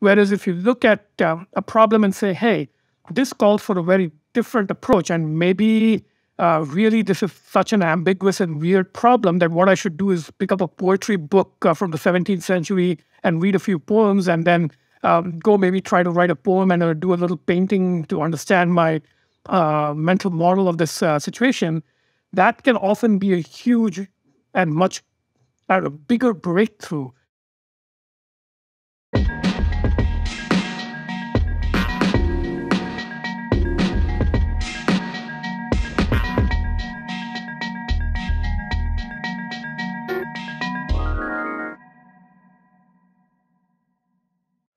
Whereas if you look at uh, a problem and say, hey, this calls for a very different approach, and maybe uh, really this is such an ambiguous and weird problem that what I should do is pick up a poetry book uh, from the 17th century and read a few poems and then um, go maybe try to write a poem and uh, do a little painting to understand my uh, mental model of this uh, situation. That can often be a huge and much a bigger breakthrough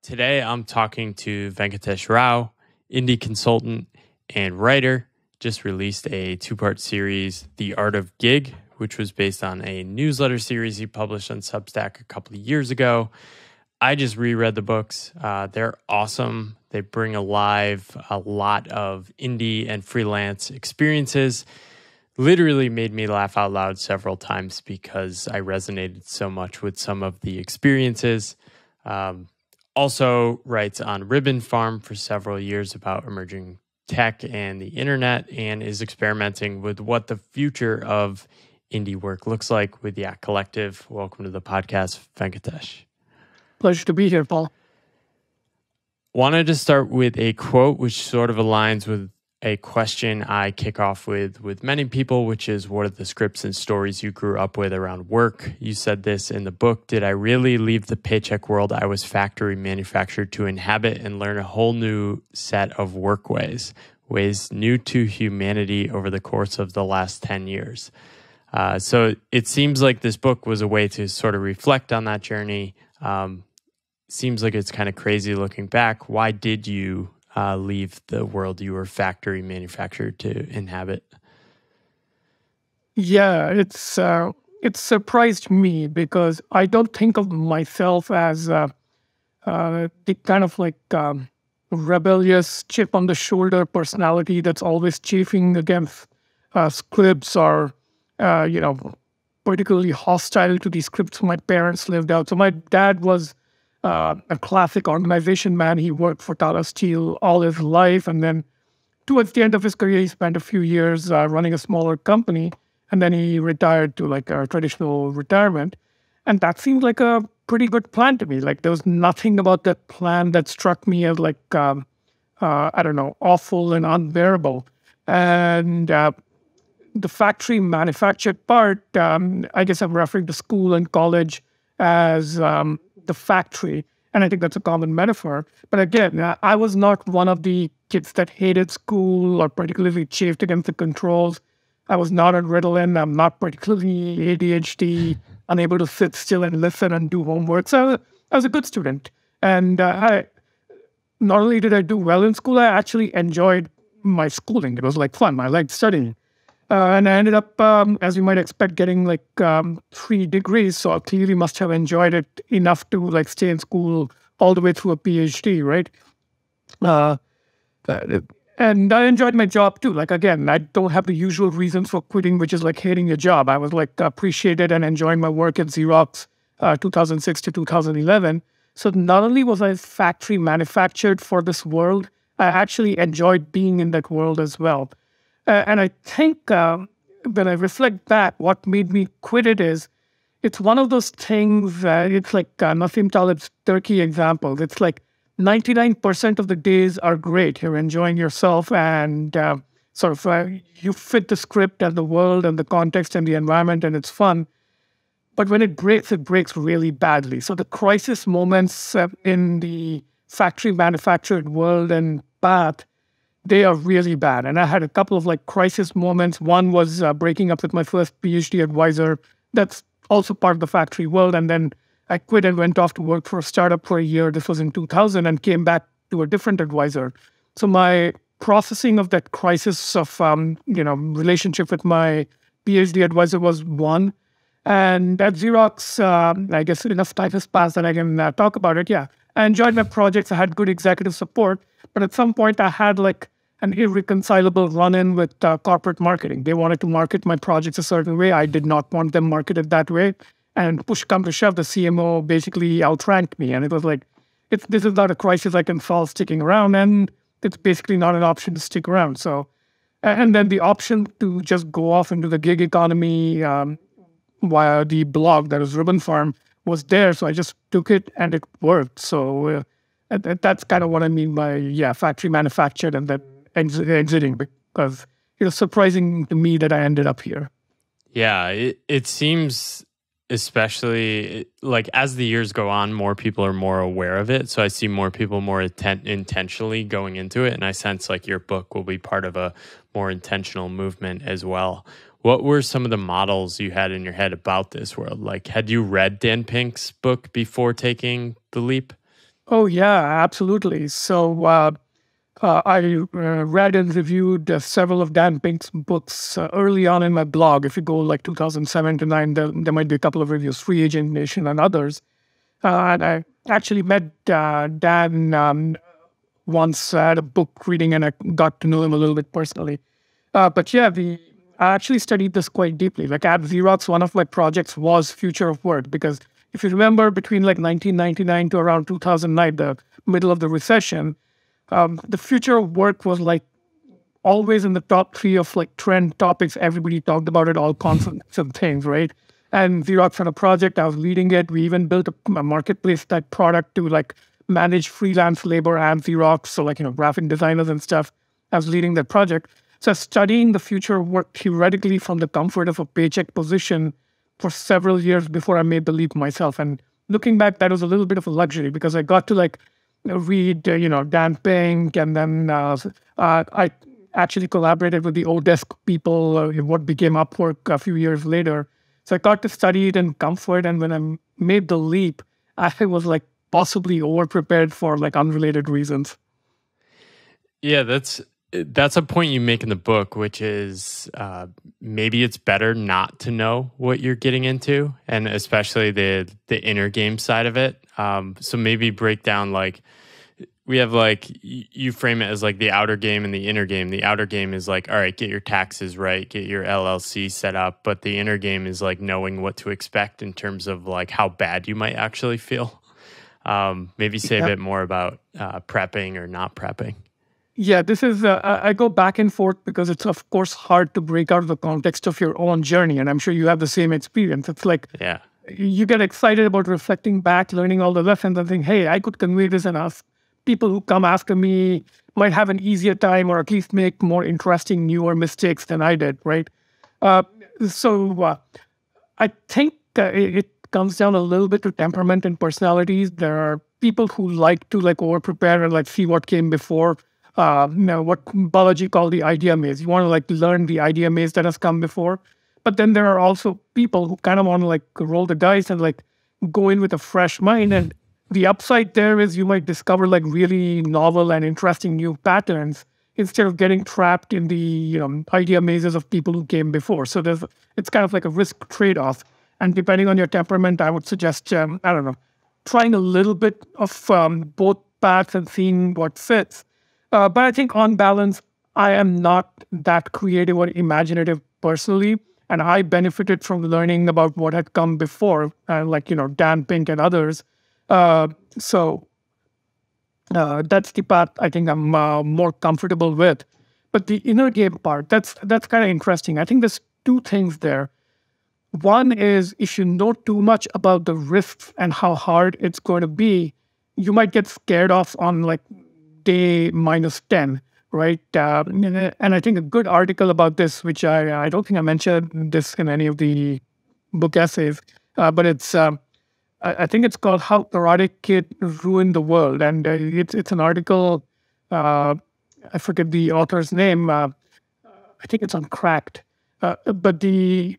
Today, I'm talking to Venkatesh Rao, indie consultant and writer. Just released a two part series, The Art of Gig, which was based on a newsletter series he published on Substack a couple of years ago. I just reread the books. Uh, they're awesome. They bring alive a lot of indie and freelance experiences. Literally made me laugh out loud several times because I resonated so much with some of the experiences. Um, also writes on Ribbonfarm for several years about emerging tech and the internet and is experimenting with what the future of indie work looks like with Yak Collective. Welcome to the podcast, Venkatesh. Pleasure to be here, Paul. Wanted to start with a quote which sort of aligns with a question I kick off with with many people, which is what are the scripts and stories you grew up with around work? You said this in the book. Did I really leave the paycheck world I was factory manufactured to inhabit and learn a whole new set of work ways, ways new to humanity over the course of the last 10 years? Uh, so it seems like this book was a way to sort of reflect on that journey. Um, seems like it's kind of crazy looking back. Why did you uh, leave the world you were factory manufactured to inhabit? Yeah, it's uh, it surprised me because I don't think of myself as uh, uh, the kind of like um, rebellious chip on the shoulder personality that's always chafing against uh, scripts or uh, you know particularly hostile to the scripts my parents lived out. So my dad was uh, a classic organization man. He worked for Tata Steel all his life. And then towards the end of his career, he spent a few years uh, running a smaller company. And then he retired to like a traditional retirement. And that seemed like a pretty good plan to me. Like there was nothing about that plan that struck me as like, um, uh, I don't know, awful and unbearable. And uh, the factory manufactured part, um, I guess I'm referring to school and college as um, the factory. And I think that's a common metaphor. But again, I was not one of the kids that hated school or particularly chafed against the controls. I was not on Ritalin. I'm not particularly ADHD, unable to sit still and listen and do homework. So I was a good student. And uh, I, not only did I do well in school, I actually enjoyed my schooling. It was like fun. I liked studying. Uh, and I ended up, um, as you might expect, getting like um, three degrees. So I clearly must have enjoyed it enough to like stay in school all the way through a PhD, right? Uh, and I enjoyed my job too. Like again, I don't have the usual reasons for quitting, which is like hating your job. I was like appreciated and enjoying my work at Xerox, uh, 2006 to 2011. So not only was I factory manufactured for this world, I actually enjoyed being in that world as well. Uh, and I think um, when I reflect back, what made me quit it is it's one of those things, uh, it's like uh, Nassim Taleb's Turkey example. It's like 99% of the days are great. You're enjoying yourself and uh, sort of uh, you fit the script and the world and the context and the environment and it's fun. But when it breaks, it breaks really badly. So the crisis moments uh, in the factory manufactured world and path they are really bad. And I had a couple of like crisis moments. One was uh, breaking up with my first PhD advisor. That's also part of the factory world. And then I quit and went off to work for a startup for a year. This was in 2000 and came back to a different advisor. So my processing of that crisis of, um, you know, relationship with my PhD advisor was one. And at Xerox, um, I guess enough time has passed that I can uh, talk about it. Yeah, I enjoyed my projects. I had good executive support. But at some point, I had like an irreconcilable run in with uh, corporate marketing. They wanted to market my projects a certain way. I did not want them marketed that way. And push come to shove, the CMO basically outranked me. And it was like, it's this is not a crisis I can solve sticking around, and it's basically not an option to stick around. So, and then the option to just go off into the gig economy um, via the blog that was Ribbonfarm was there. So I just took it and it worked. So uh, that's kind of what I mean by yeah, factory manufactured and then exiting because it was surprising to me that I ended up here. Yeah, it, it seems especially like as the years go on, more people are more aware of it. So I see more people more intent, intentionally going into it. And I sense like your book will be part of a more intentional movement as well. What were some of the models you had in your head about this world? Like, had you read Dan Pink's book before taking the leap? Oh, yeah, absolutely. So, uh, uh, I uh, read and reviewed uh, several of Dan Pink's books uh, early on in my blog. If you go like 2007 to 9, there, there might be a couple of reviews, Free Agent Nation and others. Uh, and I actually met uh, Dan um, once at a book reading and I got to know him a little bit personally. but yeah, the, I actually studied this quite deeply. Like at Xerox, one of my projects was Future of Work because if you remember between like 1999 to around 2009, the middle of the recession, um, the future of work was like always in the top three of like trend topics. Everybody talked about it, all concepts and things, right? And Xerox had a project. I was leading it. We even built a, a marketplace type product to like manage freelance labor and Xerox, so like you know graphic designers and stuff. I was leading that project. So studying the future of work theoretically from the comfort of a paycheck position for several years before I made the leap myself. And looking back, that was a little bit of a luxury because I got to like read, uh, you know, Dan Pink, and then uh, uh, I actually collaborated with the oDesk people, uh, what became Upwork a few years later. So I got to study it in comfort, and when I made the leap, I was like possibly over prepared for like unrelated reasons. Yeah, that's that's a point you make in the book, which is uh, maybe it's better not to know what you're getting into, and especially the the inner game side of it. Um, so maybe break down like we have like you frame it as like the outer game and the inner game. The outer game is like all right, get your taxes right, get your LLC set up, but the inner game is like knowing what to expect in terms of like how bad you might actually feel. Um, maybe say a bit more about uh, prepping or not prepping. Yeah, this is, uh, I go back and forth because it's, of course, hard to break out of the context of your own journey. And I'm sure you have the same experience. It's like, yeah, you get excited about reflecting back, learning all the lessons, and think, hey, I could convey this and ask people who come after me might have an easier time or at least make more interesting, newer mistakes than I did, right? Uh, so uh, I think uh, it, comes down a little bit to temperament and personalities. There are people who like to like over prepare and like see what came before uh, you know, what Balaji called the idea maze. You want to like learn the idea maze that has come before. But then there are also people who kind of want to like roll the dice and like go in with a fresh mind. And the upside there is you might discover like really novel and interesting new patterns instead of getting trapped in the you know idea mazes of people who came before. So there's it's kind of like a risk trade-off. And depending on your temperament, I would suggest um, I don't know trying a little bit of um, both paths and seeing what fits. Uh, but I think on balance, I am not that creative or imaginative personally. And I benefited from learning about what had come before, uh, like, you know, Dan Pink and others. Uh, so uh, that's the path I think I'm uh, more comfortable with. But the inner game part, that's that's kind of interesting. I think there's two things there. One is if you know too much about the risks and how hard it's going to be, you might get scared off on like day minus 10, right? Uh, and I think a good article about this, which I, I don't think I mentioned this in any of the book essays, uh, but it's, um, I, think it's called How Karate Kid Ruined the World. And uh, it's, it's an article, uh, I forget the author's name, uh, I think it's on Cracked. Uh, but the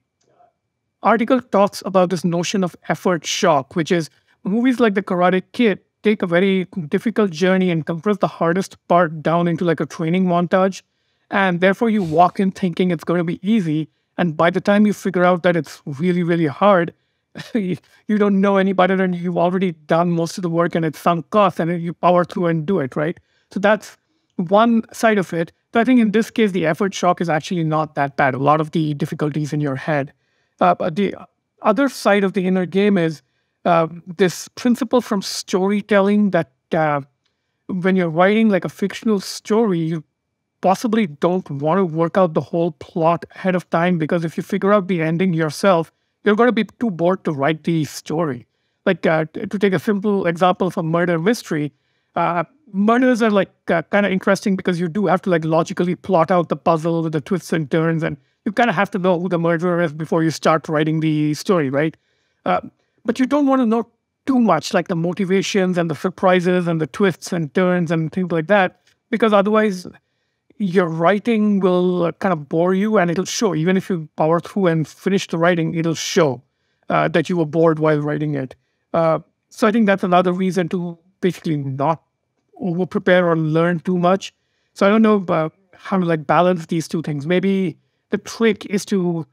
article talks about this notion of effort shock, which is movies like The Karate Kid take a very difficult journey and compress the hardest part down into like a training montage. And therefore, you walk in thinking it's going to be easy. And by the time you figure out that it's really, really hard, you don't know any better and you've already done most of the work and it's sunk cost and you power through and do it, right? So that's one side of it. So I think in this case, the effort shock is actually not that bad. A lot of the difficulties in your head. Uh, but the other side of the inner game is uh, this principle from storytelling that uh, when you're writing like a fictional story, you possibly don't want to work out the whole plot ahead of time because if you figure out the ending yourself, you're going to be too bored to write the story. Like uh, to take a simple example a murder mystery, uh, murders are like uh, kind of interesting because you do have to like logically plot out the puzzle with the twists and turns, and you kind of have to know who the murderer is before you start writing the story, right? Uh, but you don't want to know too much, like the motivations and the surprises and the twists and turns and things like that, because otherwise your writing will kind of bore you and it'll show. Even if you power through and finish the writing, it'll show uh, that you were bored while writing it. Uh, so I think that's another reason to basically not over prepare or learn too much. So I don't know uh, how to like balance these two things. Maybe the trick is to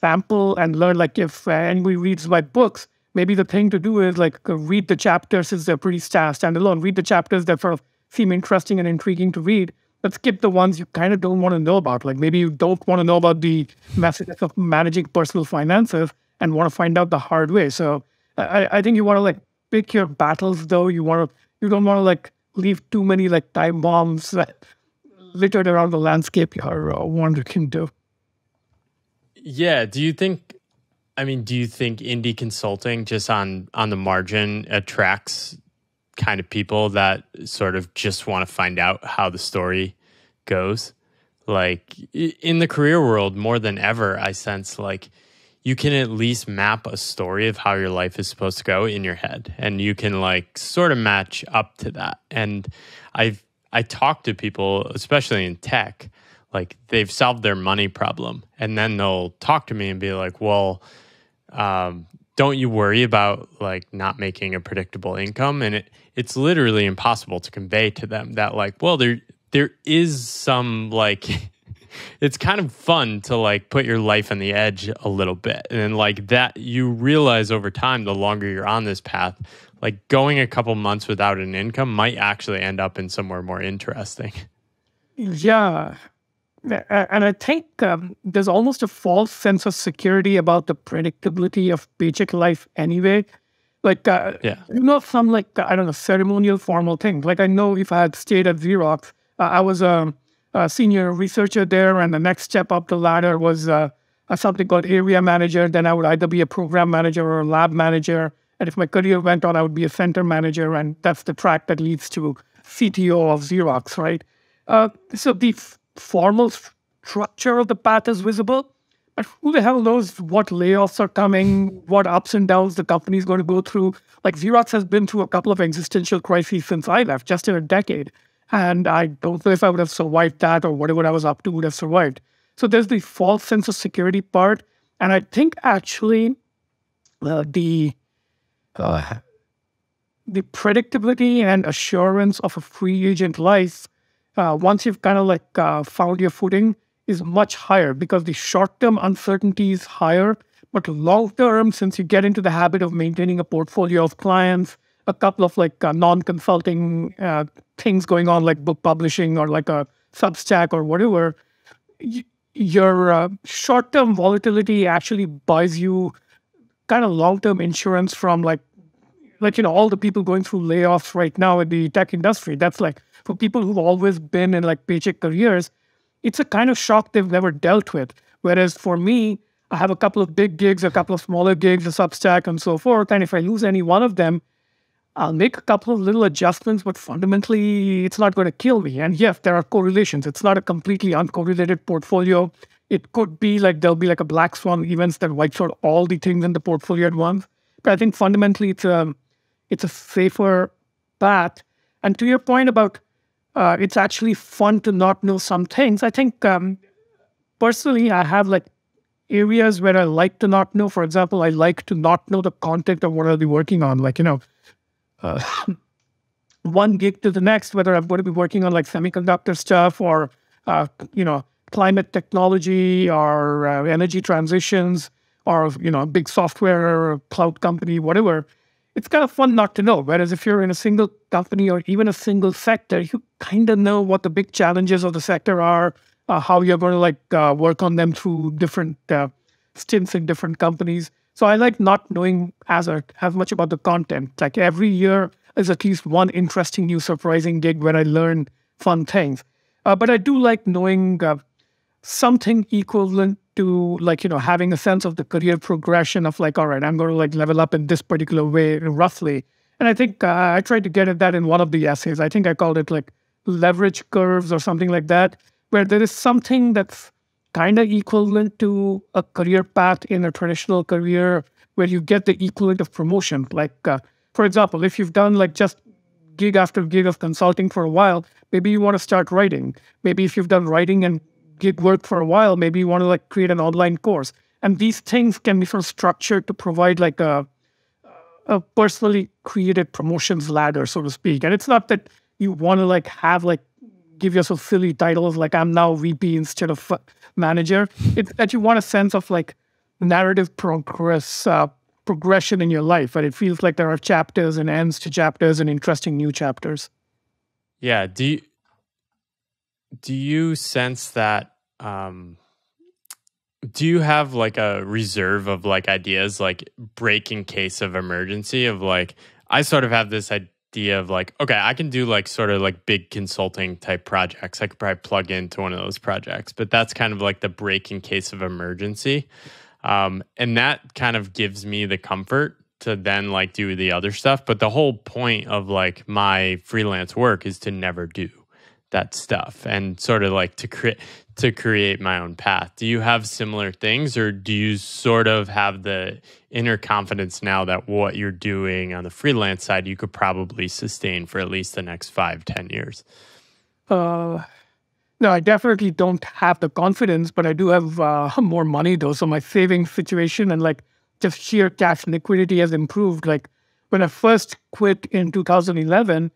sample and learn. Like if uh, anybody reads my books, maybe the thing to do is like uh, read the chapters since they're pretty stand standalone. Read the chapters that sort of seem interesting and intriguing to read, but skip the ones you kind of don't want to know about. Like maybe you don't want to know about the messages of managing personal finances and want to find out the hard way. So I, I think you want to like pick your battles though. You want to you don't want to like leave too many like time bombs littered around the landscape you're uh, wandering to. Yeah. Do you think? I mean, do you think indie consulting just on on the margin attracts kind of people that sort of just want to find out how the story goes? Like in the career world, more than ever, I sense like you can at least map a story of how your life is supposed to go in your head and you can like sort of match up to that and i've i talk to people especially in tech like they've solved their money problem and then they'll talk to me and be like well um, don't you worry about like not making a predictable income and it it's literally impossible to convey to them that like well there there is some like it's kind of fun to like put your life on the edge a little bit. And like that, you realize over time, the longer you're on this path, like going a couple months without an income might actually end up in somewhere more interesting. Yeah. And I think um, there's almost a false sense of security about the predictability of paycheck life anyway. Like, uh, yeah. you know, some like, I don't know, ceremonial formal thing. Like, I know if I had stayed at Xerox, uh, I was um, a senior researcher there, and the next step up the ladder was uh, something called area manager. Then I would either be a program manager or a lab manager. And if my career went on, I would be a center manager, and that's the track that leads to CTO of Xerox, right? Uh, so the formal structure of the path is visible, but who the hell knows what layoffs are coming, what ups and downs the company is going to go through? Like Xerox has been through a couple of existential crises since I left, just in a decade. And I don't know if I would have survived that or whatever I was up to would have survived. So there's the false sense of security part. And I think actually uh, the uh, the predictability and assurance of a free agent life, uh, once you've kind of like uh, found your footing, is much higher because the short term uncertainty is higher. But long term, since you get into the habit of maintaining a portfolio of clients, a couple of like uh, non consulting uh, things going on, like book publishing or like a Substack or whatever, y- your uh, short term volatility actually buys you kind of long term insurance from like, like, you know, all the people going through layoffs right now in the tech industry. That's like for people who've always been in like paycheck careers, it's a kind of shock they've never dealt with. Whereas for me, I have a couple of big gigs, a couple of smaller gigs, a Substack, and so forth. And if I lose any one of them, I'll make a couple of little adjustments, but fundamentally, it's not going to kill me. And yes, there are correlations. It's not a completely uncorrelated portfolio. It could be like there'll be like a black swan events that wipes out all the things in the portfolio at once. But I think fundamentally, it's a it's a safer path. And to your point about uh, it's actually fun to not know some things. I think um, personally, I have like areas where I like to not know. For example, I like to not know the content of what I'll be working on. Like you know uh, one gig to the next, whether I'm going to be working on like semiconductor stuff or, uh, you know, climate technology or uh, energy transitions or, you know, big software or cloud company, whatever. It's kind of fun not to know. Whereas if you're in a single company or even a single sector, you kind of know what the big challenges of the sector are, uh, how you're going to like uh, work on them through different uh, stints in different companies. So I like not knowing as a, as much about the content. Like every year, is at least one interesting new surprising gig where I learn fun things. Uh, but I do like knowing uh, something equivalent to like you know having a sense of the career progression of like all right i'm going to like level up in this particular way roughly. And i think uh, i tried to get at that in one of the essays. I think i called it like leverage curves or something like that where there is something that's kind of equivalent to a career path in a traditional career where you get the equivalent of promotion. Like uh, for example if you've done like just gig after gig of consulting for a while maybe you want to start writing. Maybe if you've done writing and gig work for a while, maybe you want to like create an online course. And these things can be sort of structured to provide like a a personally created promotions ladder, so to speak. And it's not that you want to like have like give yourself silly titles like I'm now VP instead of manager. It's that you want a sense of like narrative progress uh, progression in your life, and it feels like there are chapters and ends to chapters and interesting new chapters. Yeah. Do you do you sense that um do you have like a reserve of like ideas like break in case of emergency of like i sort of have this idea of like okay i can do like sort of like big consulting type projects. I could probably plug into one of those projects but that's kind of like the break in case of emergency. Um, and that kind of gives me the comfort to then like do the other stuff but the whole point of like my freelance work is to never do that stuff and sort of like to create to create my own path. Do you have similar things or do you sort of have the inner confidence now that what you're doing on the freelance side you could probably sustain for at least the next five, ten years? Uh no, I definitely don't have the confidence, but I do have uh, more money though. So my saving situation and like just sheer cash liquidity has improved. Like when I first quit in 2011,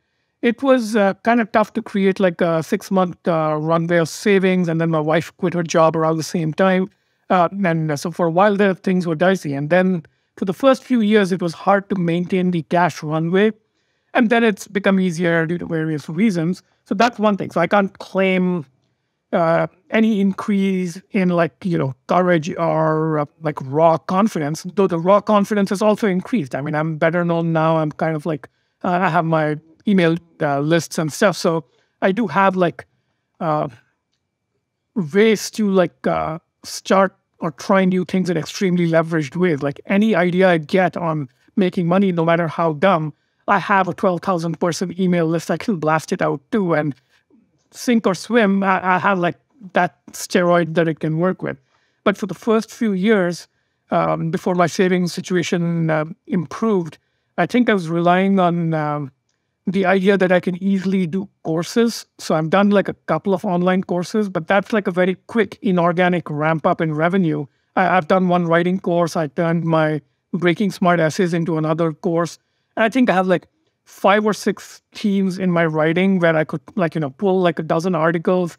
it was uh, kind of tough to create like a six month uh, runway of savings. And then my wife quit her job around the same time. Uh, and so for a while there, things were dicey. And then for the first few years, it was hard to maintain the cash runway. And then it's become easier due to various reasons. So that's one thing. So I can't claim uh, any increase in like you know courage or uh, like raw confidence though the raw confidence has also increased i mean i'm better known now i'm kind of like uh, i have my email uh, lists and stuff. So I do have like uh, ways to like uh, start or try new things in extremely leveraged ways. Like any idea I get on making money, no matter how dumb, I have a 12,000 person email list. I can blast it out too. And sink or swim, I, I have like that steroid that it can work with. But for the first few years, um, before my savings situation uh, improved, I think I was relying on um, the idea that I can easily do courses. So I've done like a couple of online courses, but that's like a very quick inorganic ramp up in revenue. I, have done one writing course. I turned my Breaking Smart essays into another course. And I think I have like five or six teams in my writing where I could like, you know, pull like a dozen articles,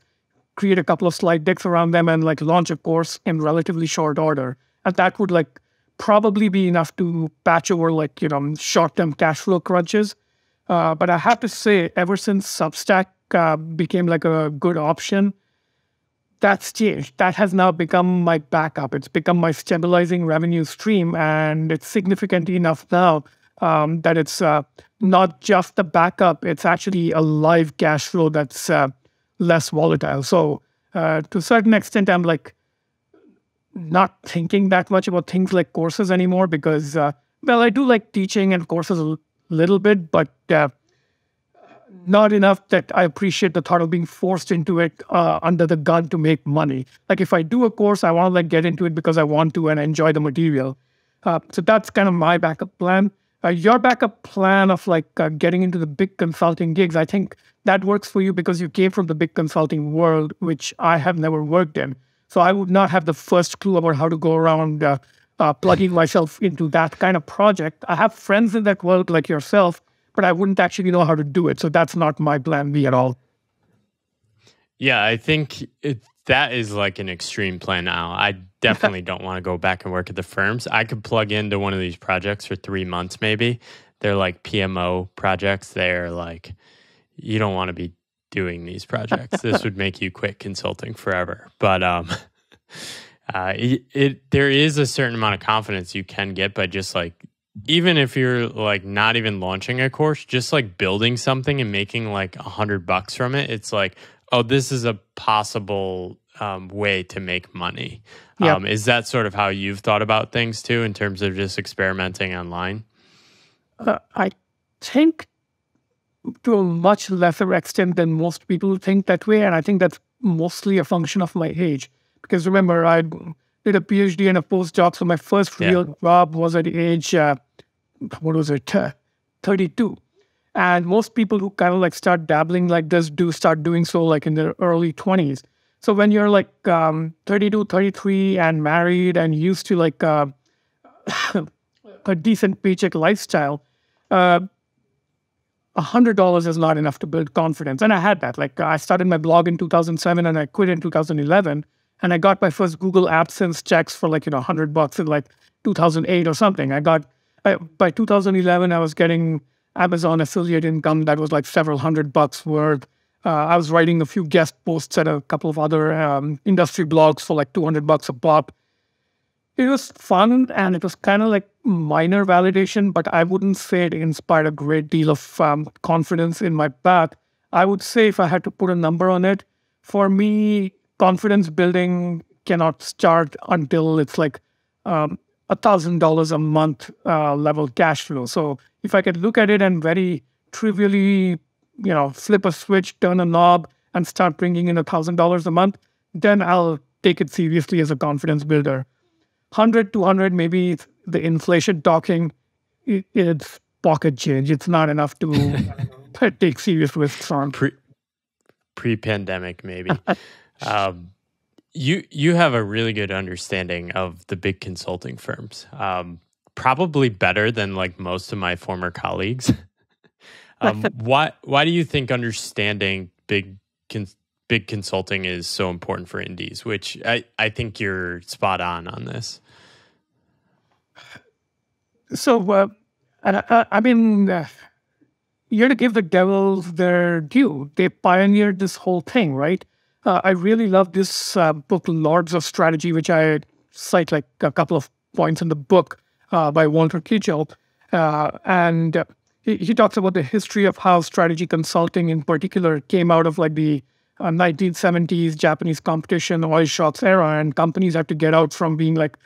create a couple of slide decks around them and like launch a course in relatively short order. And that would like probably be enough to patch over like, you know, short-term cash flow crunches uh, but I have to say, ever since Substack uh, became like a good option, that's changed. That has now become my backup. It's become my stabilizing revenue stream, and it's significant enough now um, that it's uh, not just the backup. It's actually a live cash flow that's uh, less volatile. So uh, to a certain extent, I'm like not thinking that much about things like courses anymore because, well, I do like teaching and courses little bit, but uh, not enough that I appreciate the thought of being forced into it uh, under the gun to make money. Like if I do a course, I want to like get into it because I want to and enjoy the material. Uh, so that's kind of my backup plan. Uh, your backup plan of like uh, getting into the big consulting gigs, I think that works for you because you came from the big consulting world, which I have never worked in. So I would not have the first clue about how to go around uh, plugging myself into that kind of project. I have friends in that world like yourself, but I wouldn't actually know how to do it. So that's not my plan B at all. Yeah, I think it, that is like an extreme plan now. I definitely don't want to go back and work at the firms. I could plug into one of these projects for three months, maybe. They're like PMO projects. They're like, you don't want to be doing these projects. this would make you quit consulting forever. But um, uh, it, it there is a certain amount of confidence you can get by just like even if you're like not even launching a course, just like building something and making like a hundred bucks from it, it's like, oh, this is a possible um, way to make money. Yep. Um, is that sort of how you've thought about things too, in terms of just experimenting online? Uh, I think to a much lesser extent than most people think that way. And I think that's mostly a function of my age. Because remember, I did a PhD and a postdoc. So my first Yeah. real job was at age, uh, what was it, uh, 32. And most people who kind of like start dabbling like this do start doing so like in their early 20s. So when you're like um, 32, 33 and married and used to like uh, a decent paycheck lifestyle, uh, hundred dollars is not enough to build confidence. And I had that. Like I started my blog in 2007 and I quit in 2011. And I got my first Google AdSense checks for like you know hundred bucks in like 2008 or something. I got I, by 2011 I was getting Amazon affiliate income that was like several hundred bucks worth. Uh, I was writing a few guest posts at a couple of other um, industry blogs for like 200 bucks a pop it was fun and it was kind of like minor validation, but I wouldn't say it inspired a great deal of um, confidence in my path. I would say if I had to put a number on it, for me, confidence building cannot start until it's like um, a thousand dollars a month uh, level cash flow. So if I could look at it and very trivially, you know, flip a switch, turn a knob, and start bringing in a thousand dollars a month, then I'll take it seriously as a confidence builder. 100 200 maybe the inflation talking it, it's pocket change it's not enough to take serious risks on Pre pre pandemic, maybe. um, you you have a really good understanding of the big consulting firms. Um, probably better than like most of my former colleagues. um, why why do you think understanding big cons- big consulting is so important for indies? Which I I think you're spot on on this. so uh, and I, I mean uh, you're to give the devils their due they pioneered this whole thing right uh, i really love this uh, book lords of strategy which i cite like a couple of points in the book uh, by Walter Kiechel. Uh, and uh, he, he talks about the history of how strategy consulting in particular came out of like the uh, 1970s japanese competition oil shocks era and companies had to get out from being like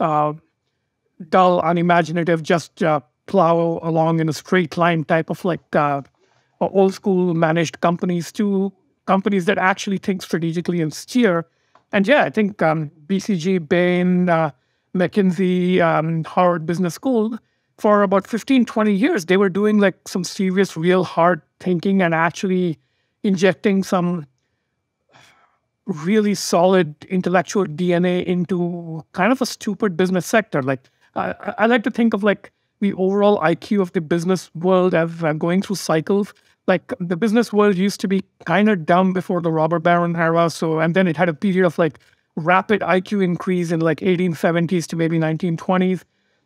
uh, dull, unimaginative, just uh, plow along in a straight line type of like uh, old school managed companies to companies that actually think strategically and steer. And yeah, I think um, BCG, Bain, uh, McKinsey, um, Harvard Business School, for about 15, 20 years, they were doing like some serious, real hard thinking and actually injecting some really solid intellectual DNA into kind of a stupid business sector. Like I, I like to think of like the overall IQ of the business world as uh, going through cycles. Like the business world used to be kind of dumb before the robber baron era, so and then it had a period of like rapid IQ increase in like 1870s to maybe 1920s.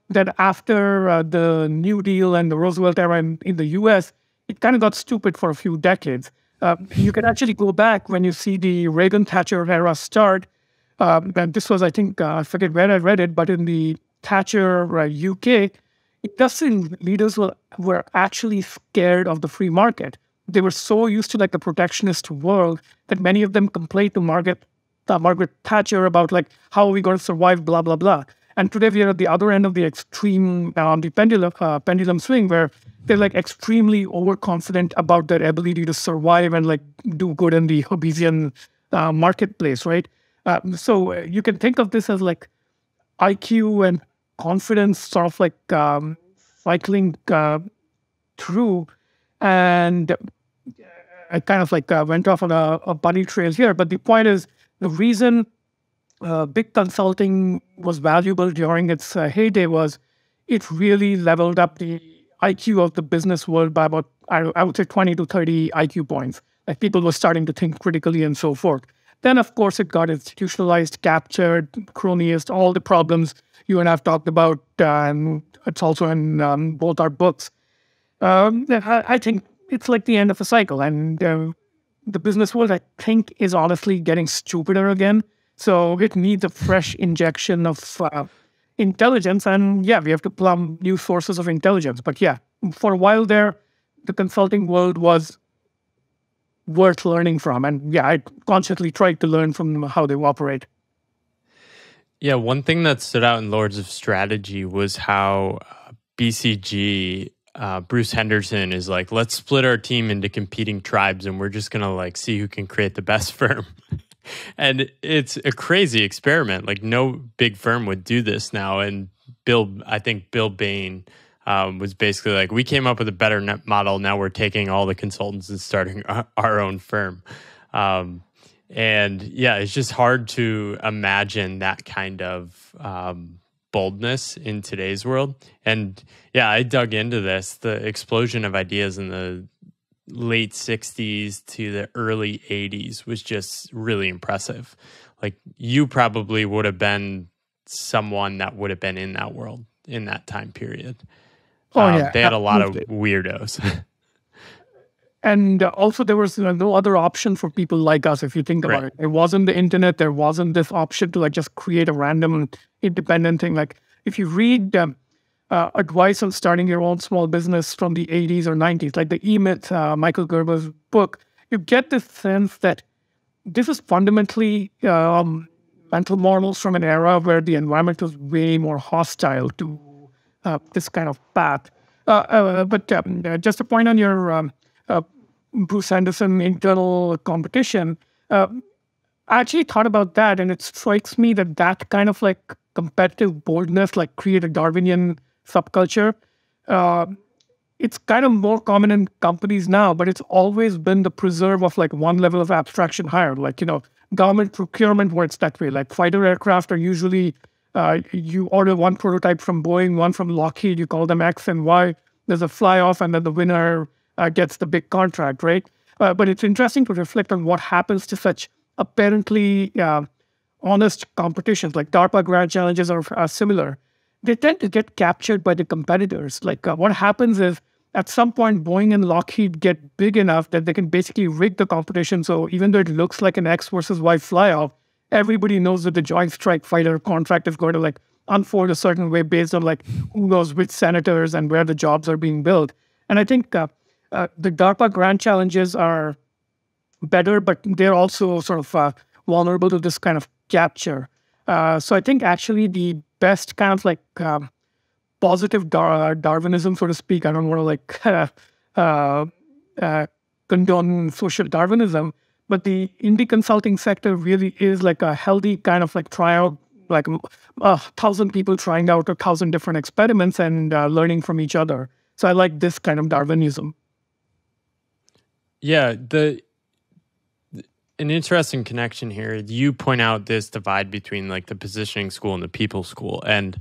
That after uh, the New Deal and the Roosevelt era in, in the U.S., it kind of got stupid for a few decades. Uh, you can actually go back when you see the Reagan Thatcher era start. Um, and this was, I think, uh, I forget where I read it, but in the Thatcher uh, UK, industry leaders were, were actually scared of the free market. They were so used to like the protectionist world that many of them complained to Margaret, uh, Margaret Thatcher about like how are we going to survive, blah blah blah. And today we are at the other end of the extreme, um, the pendulum, uh, pendulum swing, where they're like extremely overconfident about their ability to survive and like do good in the Hobbesian uh, marketplace, right? Um, so uh, you can think of this as like IQ and confidence sort of like um, cycling uh, through. And I kind of like uh, went off on a, a bunny trail here. But the point is, the reason uh, big consulting was valuable during its uh, heyday was it really leveled up the IQ of the business world by about, I, I would say, 20 to 30 IQ points. Like people were starting to think critically and so forth. Then, of course, it got institutionalized, captured, cronyist, all the problems you and I've talked about. Uh, and it's also in um, both our books. Um, I, I, think it's like the end of a cycle. And uh, the business world, I think, is honestly getting stupider again. So it needs a fresh injection of uh, intelligence. And yeah, we have to plumb new sources of intelligence. But yeah, for a while there, the consulting world was worth learning from. And yeah, I constantly tried to learn from how they operate. Yeah, one thing that stood out in Lords of Strategy was how uh, BCG uh, Bruce Henderson is like, let's split our team into competing tribes, and we're just gonna like see who can create the best firm. and it's a crazy experiment. Like no big firm would do this now. And Bill, I think Bill Bain um, was basically like, we came up with a better net model. Now we're taking all the consultants and starting our own firm. Um, and yeah, it's just hard to imagine that kind of um, boldness in today's world. And yeah, I dug into this the explosion of ideas in the late 60s to the early 80s was just really impressive. Like you probably would have been someone that would have been in that world in that time period. Oh, um, yeah. They had a lot of weirdos. and also there was no other option for people like us if you think about right. it. It wasn't the internet. There wasn't this option to like just create a random independent thing. Like if you read um, uh, advice on starting your own small business from the 80s or 90s, like the E Myth, uh, Michael Gerber's book, you get this sense that this is fundamentally um, mental models from an era where the environment was way more hostile to uh, this kind of path. Uh, uh, but um, uh, just a point on your um, Bruce Henderson internal competition, I actually thought about that, and it strikes me that that kind of like competitive boldness, like create a Darwinian subculture. Uh, it's kind of more common in companies now, but it's always been the preserve of like one level of abstraction higher. Like, you know, government procurement works that way. Like fighter aircraft are usually, uh, you order one prototype from Boeing, one from Lockheed, you call them X and Y. There's a fly off, and then the winner uh, gets the big contract, right? Uh, but it's interesting to reflect on what happens to such apparently uh, honest competitions. Like DARPA grand challenges are, are similar they tend to get captured by the competitors. Like uh, what happens is at some point, Boeing and Lockheed get big enough that they can basically rig the competition. So even though it looks like an X versus Y fly off, everybody knows that the Joint Strike Fighter contract is going to like unfold a certain way based on like who knows which senators and where the jobs are being built. And I think uh, uh, the DARPA grand challenges are better, but they're also sort of uh, vulnerable to this kind of capture. Uh, so I think actually the best kind of like um, positive Dar- Darwinism, so to speak. I don't want to like uh, uh, condone social Darwinism, but the indie consulting sector really is like a healthy kind of like tryout, like a thousand people trying out a thousand different experiments and uh, learning from each other. So I like this kind of Darwinism. Yeah, the an interesting connection here. You point out this divide between like the positioning school and the people school, and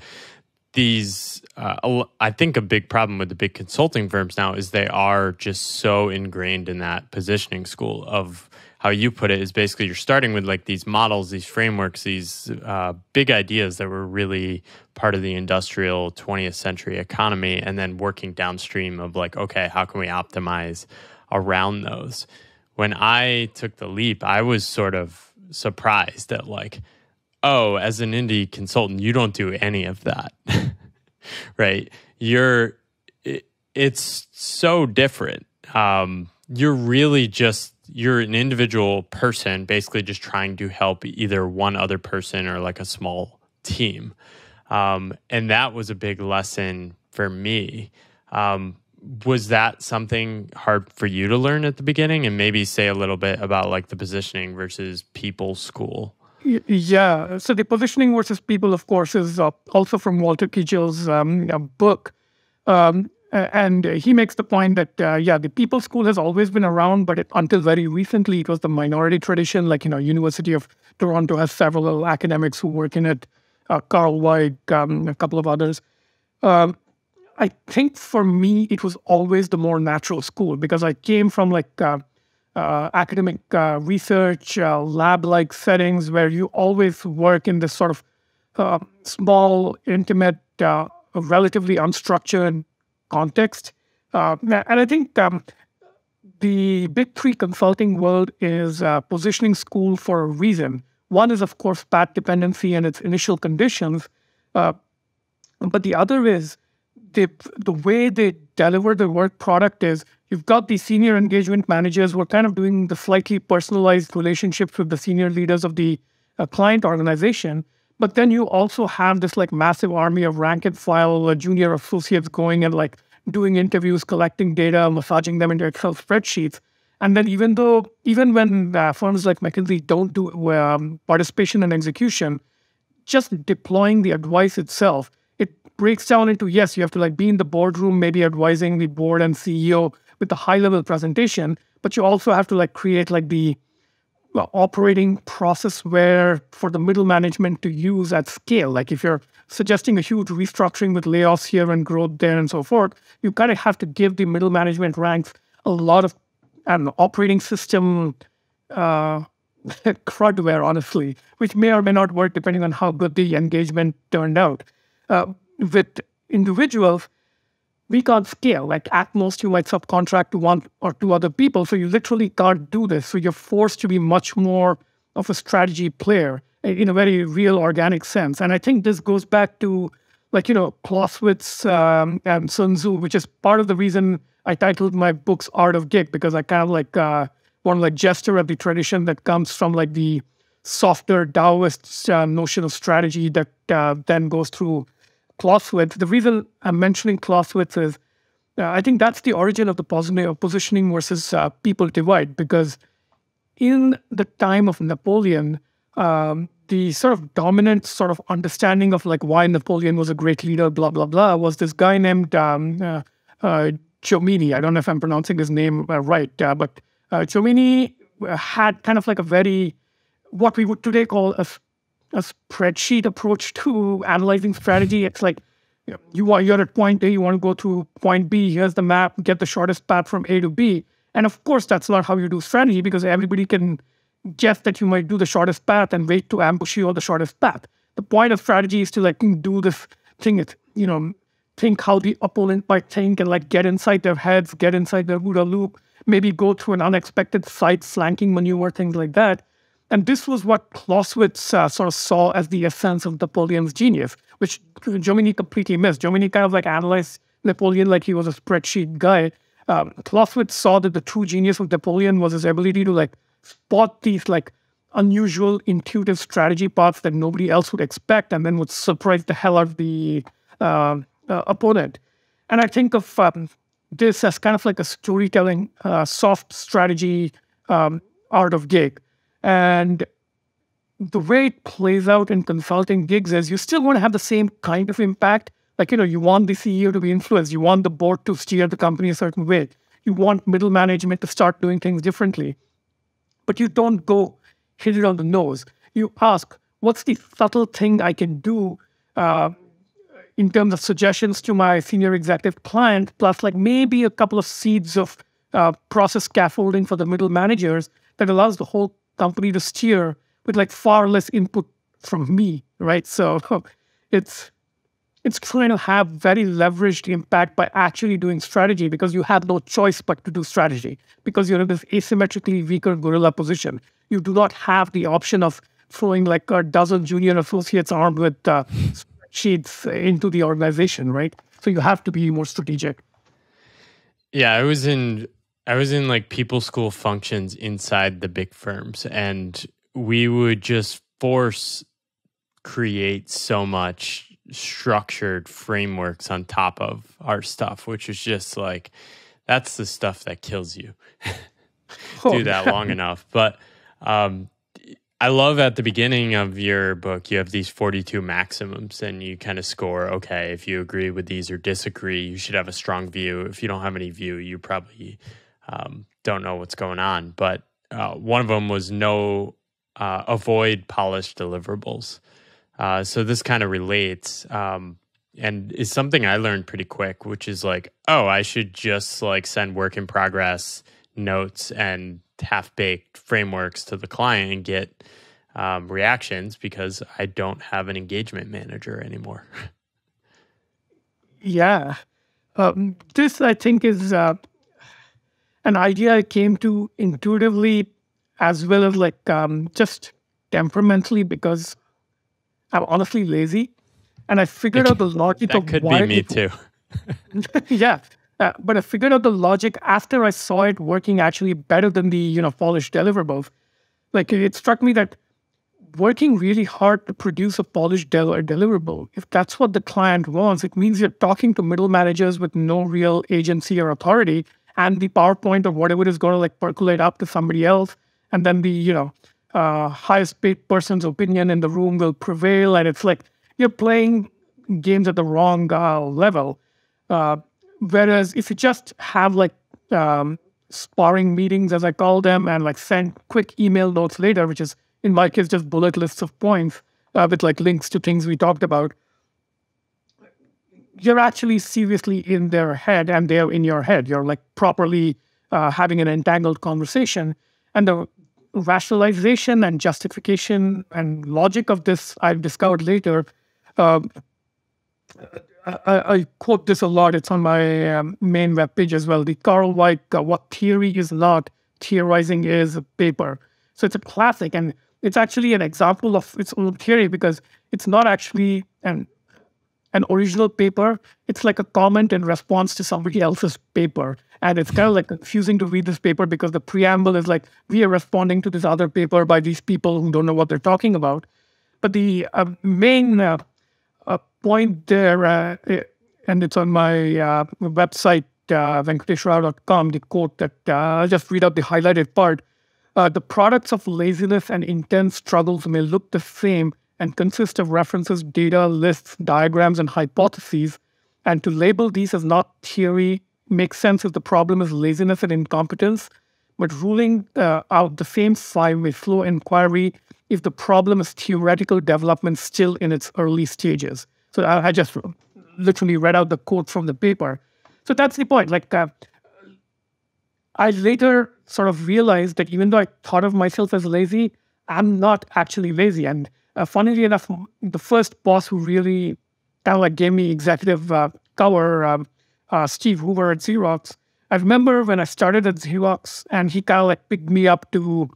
these. Uh, I think a big problem with the big consulting firms now is they are just so ingrained in that positioning school of how you put it is basically you're starting with like these models, these frameworks, these uh, big ideas that were really part of the industrial 20th century economy, and then working downstream of like, okay, how can we optimize around those? when I took the leap, I was sort of surprised that like, oh, as an indie consultant, you don't do any of that. right? You're it, it's so different. Um, you're really just you're an individual person basically just trying to help either one other person or like a small team. Um, and that was a big lesson for me. Um, was that something hard for you to learn at the beginning and maybe say a little bit about like the positioning versus people school yeah so the positioning versus people of course is uh, also from Walter Kiechel's um, book um, and he makes the point that uh, yeah the people school has always been around but it, until very recently it was the minority tradition. Like you know university of toronto has several academics who work in it uh, Karl Weick, um, a couple of others. Um, I think for me, it was always the more natural school because I came from like uh, uh, academic uh, research, uh, lab like settings where you always work in this sort of uh, small, intimate, uh, relatively unstructured context. and I think um, the big three consulting world is positioning school for a reason. One is, of course, path dependency and its initial conditions But the other is the the way they deliver the work product is you've got the senior engagement managers who are kind of doing the slightly personalized relationships with the senior leaders of the uh, client organization. But then you also have this like massive army of rank and file uh, junior associates going and like doing interviews, collecting data, massaging them into Excel spreadsheets. And then even though, even when uh, firms like McKinsey don't do um, participation and execution, just deploying the advice itself, it breaks down into yes, you have to like be in the boardroom, maybe advising the board and CEO with the high level presentation, but you also have to like create like the operating process where for the middle management to use at scale. Like if you're suggesting a huge restructuring with layoffs here and growth there and so forth, you kind of have to give the middle management ranks a lot of an operating system uh, crudware, honestly, which may or may not work depending on how good the engagement turned out. Uh, with individuals, we can't scale. Like at most, you might subcontract to one or two other people. So you literally can't do this. So you're forced to be much more of a strategy player in a very real organic sense. And I think this goes back to like, you know, Clausewitz um, and Sun Tzu, which is part of the reason I titled my books Art of Gig, because I kind of like uh, want to like gesture at the tradition that comes from like the softer Taoist uh, notion of strategy that uh, then goes through Clausewitz. The reason I'm mentioning Clausewitz is uh, I think that's the origin of the positioning versus uh, people divide, because in the time of Napoleon, um, the sort of dominant sort of understanding of like why Napoleon was a great leader, blah blah blah, was this guy named um, uh, uh, Jomini. I don't know if I'm pronouncing his name uh, right, uh, but uh, Jomini had kind of like a very what we would today call a a spreadsheet approach to analyzing strategy. It's like you, know, you want you're at point A, you want to go to point B. Here's the map. Get the shortest path from A to B. And of course, that's not how you do strategy because everybody can guess that you might do the shortest path and wait to ambush you on the shortest path. The point of strategy is to like do this thing. It you know think how the opponent might think and like get inside their heads, get inside their OODA loop, maybe go through an unexpected side flanking maneuver, things like that. And this was what Clausewitz uh, sort of saw as the essence of Napoleon's genius, which Jomini completely missed. Jomini kind of like analyzed Napoleon like he was a spreadsheet guy. Um, Clausewitz saw that the true genius of Napoleon was his ability to like spot these like unusual intuitive strategy paths that nobody else would expect and then would surprise the hell out of the uh, uh, opponent. And I think of um, this as kind of like a storytelling, uh, soft strategy um, art of gig. And the way it plays out in consulting gigs is you still want to have the same kind of impact. Like, you know, you want the CEO to be influenced, you want the board to steer the company a certain way, you want middle management to start doing things differently. But you don't go hit it on the nose. You ask, what's the subtle thing I can do uh, in terms of suggestions to my senior executive client, plus like maybe a couple of seeds of uh, process scaffolding for the middle managers that allows the whole company to steer with like far less input from me, right? So it's it's trying to have very leveraged impact by actually doing strategy because you have no choice but to do strategy because you're in this asymmetrically weaker guerrilla position. You do not have the option of throwing like a dozen junior associates armed with uh, sheets into the organization, right? So you have to be more strategic. Yeah, I was in I was in like people school functions inside the big firms, and we would just force create so much structured frameworks on top of our stuff, which is just like that's the stuff that kills you. Do oh, that long enough. But um, I love at the beginning of your book, you have these 42 maximums and you kind of score, okay, if you agree with these or disagree, you should have a strong view. If you don't have any view, you probably um, don't know what's going on. But uh, one of them was no uh, avoid polished deliverables. Uh, so this kind of relates um, and is something I learned pretty quick, which is like, oh, I should just like send work in progress notes and half baked frameworks to the client and get um, reactions because I don't have an engagement manager anymore. yeah. Um, this, I think, is uh, an idea I came to intuitively as well as like um, just temperamentally because I'm honestly lazy. And I figured out the logic that of could why be me too. yeah. Uh, but I figured out the logic after I saw it working actually better than the you know polished deliverables. Like it struck me that working really hard to produce a polished del- or deliverable, if that's what the client wants, it means you're talking to middle managers with no real agency or authority, and the PowerPoint or whatever is going to like percolate up to somebody else, and then the you know uh, highest paid person's opinion in the room will prevail, and it's like you're playing games at the wrong uh, level. Uh, whereas if you just have like um, sparring meetings, as I call them, and like send quick email notes later, which is in my case just bullet lists of points uh, with like links to things we talked about, you're actually seriously in their head and they're in your head. You're like properly uh, having an entangled conversation. And the rationalization and justification and logic of this, I've discovered later. Um, I, I, quote this a lot. It's on my um, main webpage as well. The Karl Weick, uh, what theory is not, theorizing is a paper. So it's a classic, and it's actually an example of its own theory because it's not actually an an original paper. It's like a comment in response to somebody else's paper. And it's kind of like confusing to read this paper because the preamble is like, we are responding to this other paper by these people who don't know what they're talking about. But the uh, main uh, uh, point there, uh, and it's on my uh, website, uh, venkateshrao.com, the quote that uh, I'll just read out the highlighted part. The products of laziness and intense struggles may look the same and consist of references, data, lists, diagrams, and hypotheses. And to label these as not theory makes sense if the problem is laziness and incompetence. But ruling uh, out the same five may flow inquiry if the problem is theoretical development still in its early stages. So I, I just literally read out the quote from the paper. So that's the point. Like, uh, I later sort of realized that even though I thought of myself as lazy, I'm not actually lazy. And uh, funnily enough, the first boss who really kind of like gave me executive uh, cover, um, uh, Steve Hoover at Xerox. I remember when I started at Xerox, and he kind of like picked me up to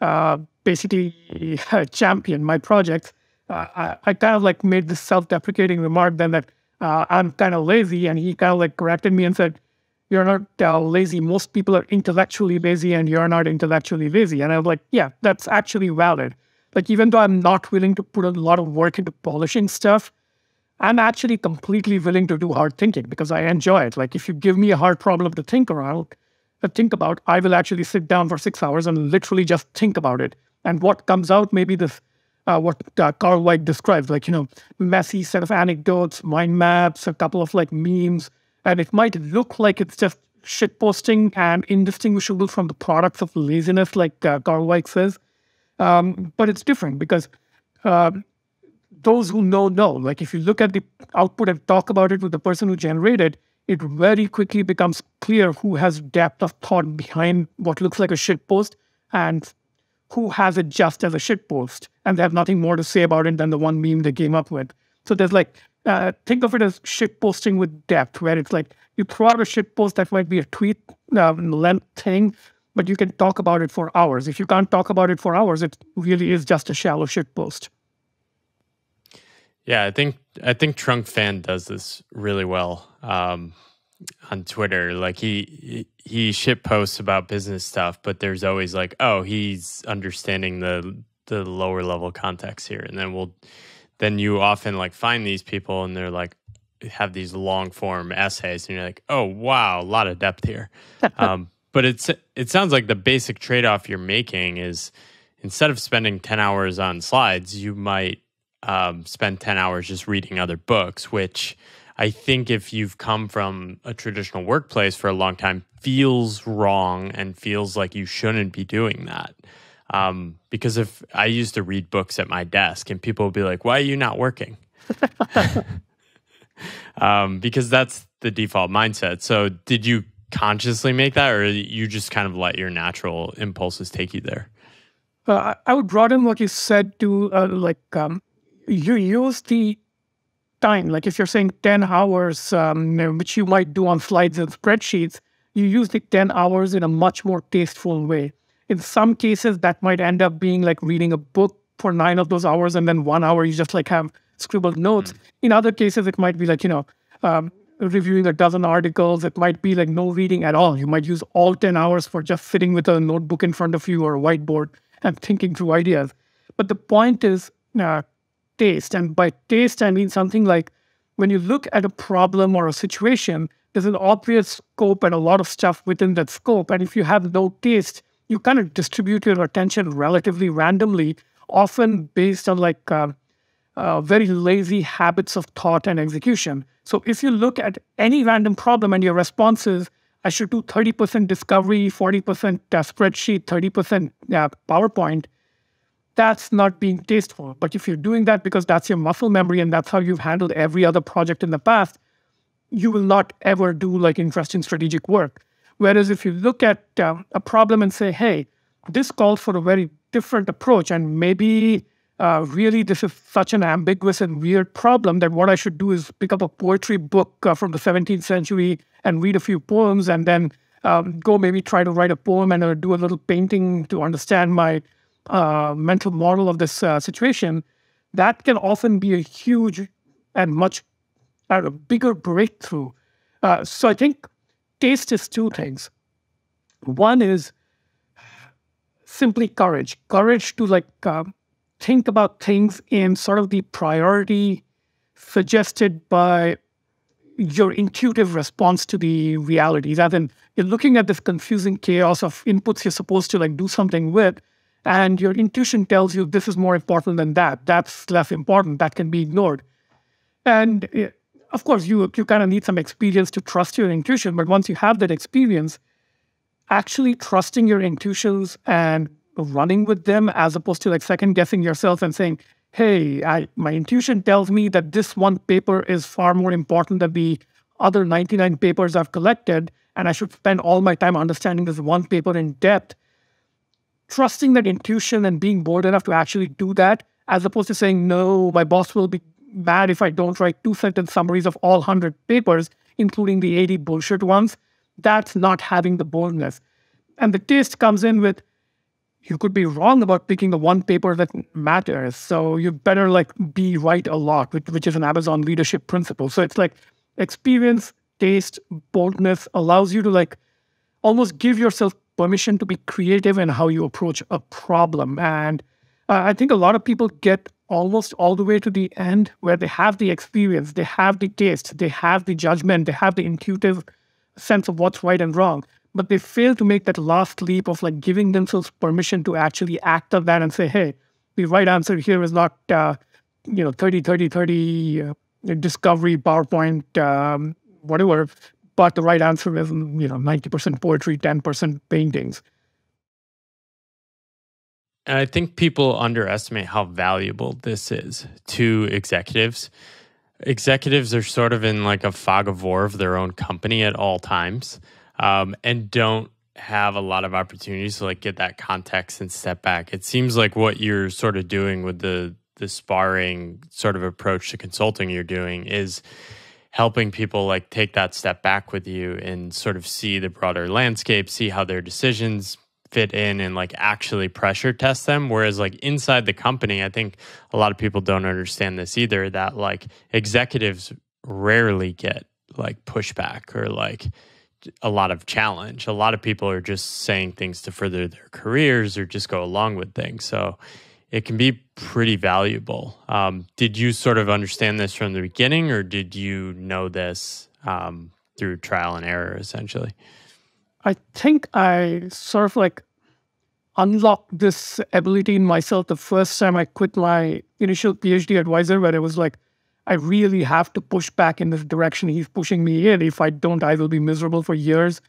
uh, basically champion my project. Uh, I, I, kind of like made this self-deprecating remark then that uh, I'm kind of lazy, and he kind of like corrected me and said, "You're not uh, lazy. Most people are intellectually lazy, and you're not intellectually lazy." And I was like, "Yeah, that's actually valid." Like even though I'm not willing to put a lot of work into polishing stuff, I'm actually completely willing to do hard thinking because I enjoy it. Like if you give me a hard problem to think around, uh, think about, I will actually sit down for six hours and literally just think about it. And what comes out, maybe this, uh, what uh, Karl Weick describes, like you know, messy set of anecdotes, mind maps, a couple of like memes, and it might look like it's just shit posting and indistinguishable from the products of laziness, like uh, Karl Weick says. Um, but it's different because uh, those who know know. Like if you look at the output and talk about it with the person who generated, it very quickly becomes clear who has depth of thought behind what looks like a shit post and who has it just as a shit post, and they have nothing more to say about it than the one meme they came up with. So there's like uh, think of it as shit posting with depth, where it's like you throw out a shit post that might be a tweet um, length thing, but you can talk about it for hours. If you can't talk about it for hours, it really is just a shallow shit post. Yeah, I think I think Trung Phan does this really well um, on Twitter. Like he he shit posts about business stuff, but there's always like, oh, he's understanding the the lower level context here, and then we'll then you often like find these people, and they're like have these long form essays, and you're like, oh wow, a lot of depth here. um, but it's it sounds like the basic trade off you're making is instead of spending ten hours on slides, you might um, spend 10 hours just reading other books, which I think if you've come from a traditional workplace for a long time, feels wrong and feels like you shouldn't be doing that. Um, because if I used to read books at my desk and people would be like, why are you not working? um, because that's the default mindset. So did you consciously make that or you just kind of let your natural impulses take you there? Uh, I would broaden what you said to uh, like um, you use the time, like if you're saying 10 hours, um, which you might do on slides and spreadsheets, you use the 10 hours in a much more tasteful way. In some cases, that might end up being like reading a book for nine of those hours, and then one hour you just like have scribbled notes. Mm. In other cases, it might be like, you know, um, reviewing a dozen articles. It might be like no reading at all. You might use all 10 hours for just sitting with a notebook in front of you or a whiteboard and thinking through ideas. But the point is uh, taste. And by taste, I mean something like when you look at a problem or a situation, there's an obvious scope and a lot of stuff within that scope. And if you have no taste, you kind of distribute your attention relatively randomly, often based on like uh, uh, very lazy habits of thought and execution. So if you look at any random problem and your response is, I should do 30% discovery, 40% uh, spreadsheet, 30% uh, PowerPoint, that's not being tasteful. But if you're doing that because that's your muscle memory and that's how you've handled every other project in the past, you will not ever do like interesting strategic work. Whereas if you look at uh, a problem and say, hey, this calls for a very different approach, and maybe uh, really this is such an ambiguous and weird problem that what I should do is pick up a poetry book uh, from the 17th century and read a few poems and then um, go maybe try to write a poem and uh, do a little painting to understand my uh, mental model of this uh, situation. That can often be a huge and much bigger breakthrough. Uh, so I think taste is two things. One is simply courage, courage to like uh, think about things in sort of the priority suggested by your intuitive response to the realities. As in, you're looking at this confusing chaos of inputs you're supposed to like do something with, and your intuition tells you this is more important than that. That's less important. That can be ignored. And eh, of course, you you kind of need some experience to trust your intuition. But once you have that experience, actually trusting your intuitions and running with them, as opposed to like second guessing yourself and saying, "Hey, I, my intuition tells me that this one paper is far more important than the other 99 papers I've collected, and I should spend all my time understanding this one paper in depth." Trusting that intuition and being bold enough to actually do that, as opposed to saying, "No, my boss will be mad if I don't write two sentence summaries of all 100 papers, including the 80 bullshit ones. That's not having the boldness. And the taste comes in with you could be wrong about picking the one paper that matters. So you better like be right a lot, which, which is an Amazon leadership principle. So it's like experience, taste, boldness allows you to like almost give yourself permission to be creative in how you approach a problem. And uh, I think a lot of people get almost all the way to the end where they have the experience, they have the taste, they have the judgment, they have the intuitive sense of what's right and wrong. But they fail to make that last leap of like giving themselves permission to actually act on that and say, hey, the right answer here is not, uh, you know, 30, 30, 30 uh, discovery, PowerPoint, um, whatever, but the right answer is, you know, 90% poetry, 10% paintings. And I think people underestimate how valuable this is to executives. Executives are sort of in like a fog of war of their own company at all times um, and don't have a lot of opportunities to like get that context and step back. It seems like what you're sort of doing with the the sparring sort of approach to consulting you're doing is helping people like take that step back with you and sort of see the broader landscape, see how their decisions fit in and like actually pressure test them. Whereas like inside the company, I think a lot of people don't understand this either that like executives rarely get like pushback or like a lot of challenge. A lot of people are just saying things to further their careers or just go along with things. So it can be pretty valuable. Um, did you sort of understand this from the beginning or did you know this um, through trial and error essentially? I think I sort of like unlocked this ability in myself the first time I quit my initial PhD advisor, where it was like, I really have to push back in this direction he's pushing me in. If I don't, I will be miserable for years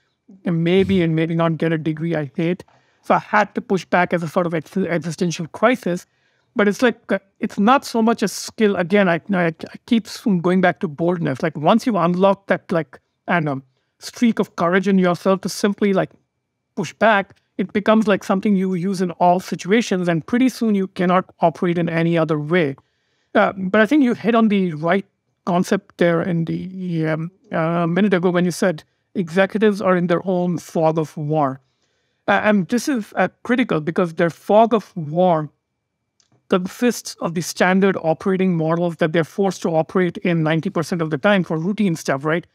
and maybe and maybe not get a degree I hate. So I had to push back as a sort of existential crisis. But it's like, uh, it's not so much a skill. Again, I, I, I keep going back to boldness. Like once you unlock that, like, I know, streak of courage in yourself to simply like push back, it becomes like something you use in all situations, and pretty soon you cannot operate in any other way. Uh, but I think you hit on the right concept there in the um, uh, minute ago when you said executives are in their own fog of war. Uh, and this is uh, critical because their fog of war consists of the standard operating models that they're forced to operate in 90% of the time for routine stuff, right?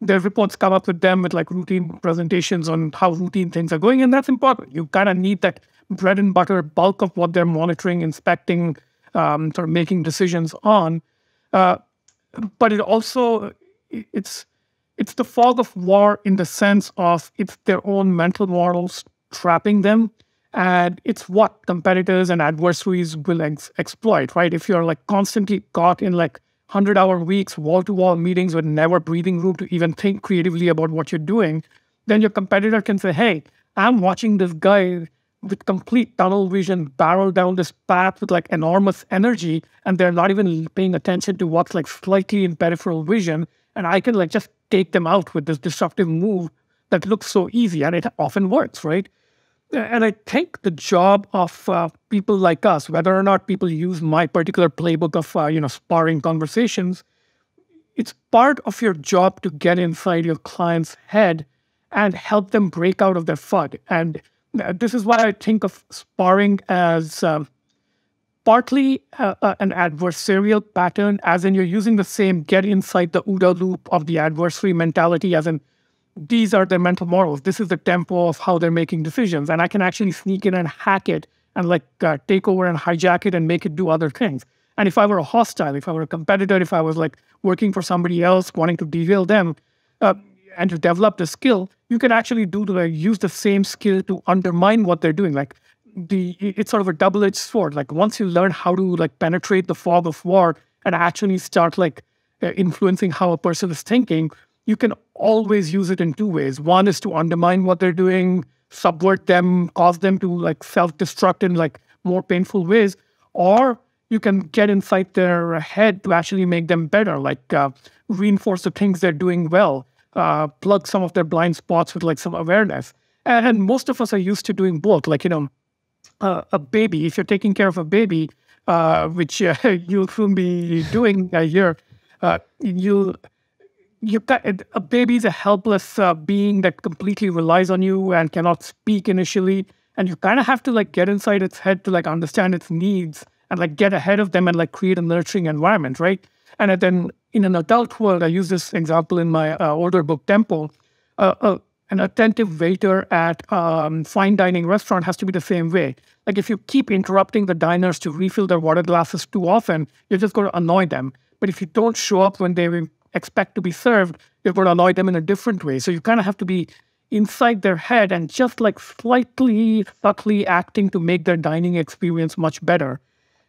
Their reports come up with them with like routine presentations on how routine things are going, and that's important. You kind of need that bread and butter bulk of what they're monitoring, inspecting, um, sort of making decisions on. Uh, but it also it's it's the fog of war in the sense of it's their own mental models trapping them and it's what competitors and adversaries will ex- exploit right if you're like constantly caught in like 100 hour weeks wall to wall meetings with never breathing room to even think creatively about what you're doing then your competitor can say hey i'm watching this guy with complete tunnel vision barrel down this path with like enormous energy and they're not even paying attention to what's like slightly in peripheral vision and i can like just take them out with this disruptive move that looks so easy and it often works right? And i think the job of uh, people like us whether or not people use my particular playbook of uh, you know sparring conversations it's part of your job to get inside your client's head and help them break out of their fud and this is why I think of sparring as um, partly uh, uh, an adversarial pattern, as in you're using the same get inside the OODA loop of the adversary mentality, as in these are their mental models. This is the tempo of how they're making decisions. And I can actually sneak in and hack it and like uh, take over and hijack it and make it do other things. And if I were a hostile, if I were a competitor, if I was like working for somebody else, wanting to derail them, uh, and to develop the skill, you can actually do the use the same skill to undermine what they're doing. Like the it's sort of a double-edged sword. Like once you learn how to like penetrate the fog of war and actually start like uh, influencing how a person is thinking, you can always use it in two ways. One is to undermine what they're doing, subvert them, cause them to like self-destruct in like more painful ways, or you can get inside their head to actually make them better, like uh, reinforce the things they're doing well uh, plug some of their blind spots with like some awareness. And most of us are used to doing both. Like, you know, uh, a baby, if you're taking care of a baby, uh, which uh, you'll soon be doing a year, uh, you you a baby is a helpless uh, being that completely relies on you and cannot speak initially, and you kind of have to like get inside its head to like understand its needs and like get ahead of them and like create a nurturing environment, right? And then in an adult world, I use this example in my uh, older book, Tempo. Uh, uh, an attentive waiter at um, fine dining restaurant has to be the same way. Like if you keep interrupting the diners to refill their water glasses too often, you're just going to annoy them. But if you don't show up when they expect to be served, you're going to annoy them in a different way. So you kind of have to be inside their head and just like slightly subtly acting to make their dining experience much better.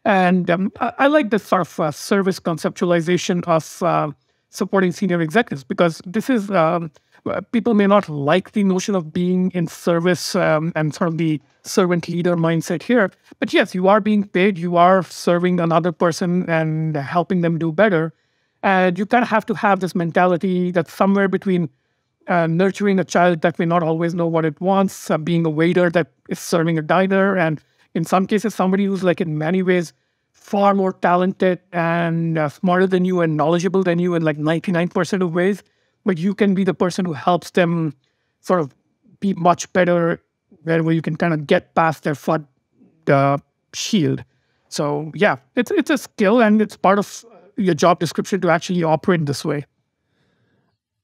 And um, I, I, like this sort of uh, service conceptualization of uh, supporting senior executives because this is um, uh, people may not like the notion of being in service um, and sort of the servant leader mindset here. But yes, you are being paid, you are serving another person and helping them do better. And you kind of have to have this mentality that's somewhere between uh, nurturing a child that may not always know what it wants, uh, being a waiter that is serving a diner, and in some cases, somebody who's like in many ways far more talented and uh, smarter than you and knowledgeable than you in like 99% of ways, but you can be the person who helps them sort of be much better, where you can kind of get past their FUD uh, shield. So yeah, it's it's a skill and it's part of your job description to actually operate this way.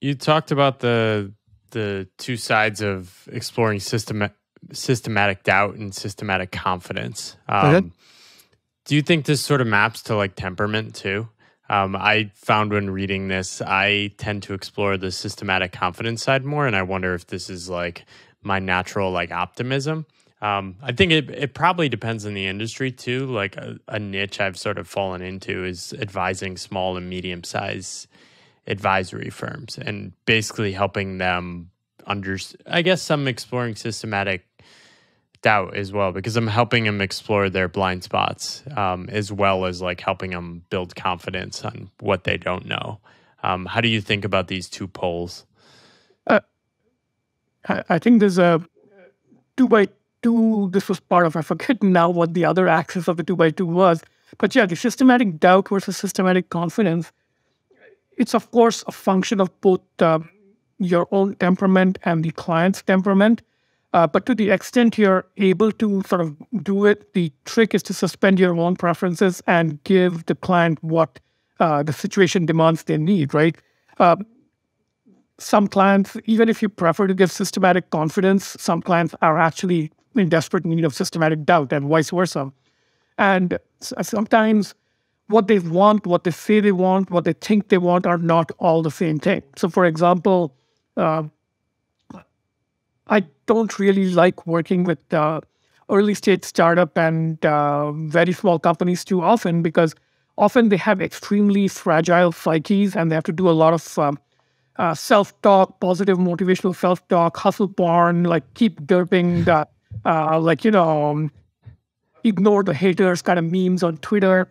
You talked about the the two sides of exploring system systematic doubt and systematic confidence. Um, do you think this sort of maps to like temperament too? Um, I found when reading this, I tend to explore the systematic confidence side more, and I wonder if this is like my natural like optimism. Um, I think it it probably depends on the industry too. Like a, a niche I've sort of fallen into is advising small and medium size advisory firms and basically helping them under. I guess some exploring systematic doubt as well because I'm helping them explore their blind spots um, as well as like helping them build confidence on what they don't know. Um, how do you think about these two poles? Uh, I think there's a two by two. This was part of, I forget now what the other axis of the two by two was. But yeah, the systematic doubt versus systematic confidence, it's of course a function of both uh, your own temperament and the client's temperament Uh, but to the extent you're able to sort of do it, the trick is to suspend your own preferences and give the client what uh, the situation demands they need, right? Uh, some clients, even if you prefer to give systematic confidence, some clients are actually in desperate need of systematic doubt and vice versa. And sometimes what they want, what they say they want, what they think they want are not all the same thing. So, for example, uh, I don't really like working with uh, early stage startup and uh, very small companies too often because often they have extremely fragile psyches and they have to do a lot of um, uh, self talk, positive motivational self talk, hustle porn, like keep derping the, uh, like, you know, um, ignore the haters kind of memes on Twitter.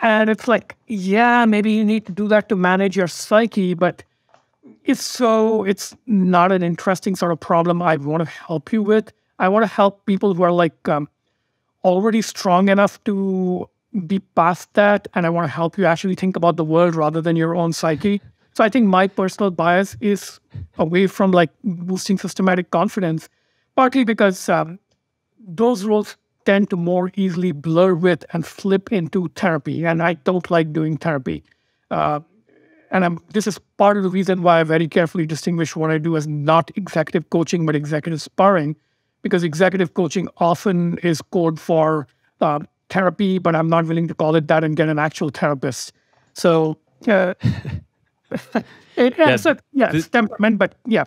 And it's like, yeah, maybe you need to do that to manage your psyche, but it's so it's not an interesting sort of problem I want to help you with. I want to help people who are like um, already strong enough to be past that, and I want to help you actually think about the world rather than your own psyche. So I think my personal bias is away from like boosting systematic confidence, partly because um, those roles tend to more easily blur with and slip into therapy, and I don't like doing therapy. Uh, and I'm, this is part of the reason why I very carefully distinguish what I do as not executive coaching, but executive sparring, because executive coaching often is code for uh, therapy, but I'm not willing to call it that and get an actual therapist. So, uh, it, yeah, so, yeah, it's temperament, but yeah.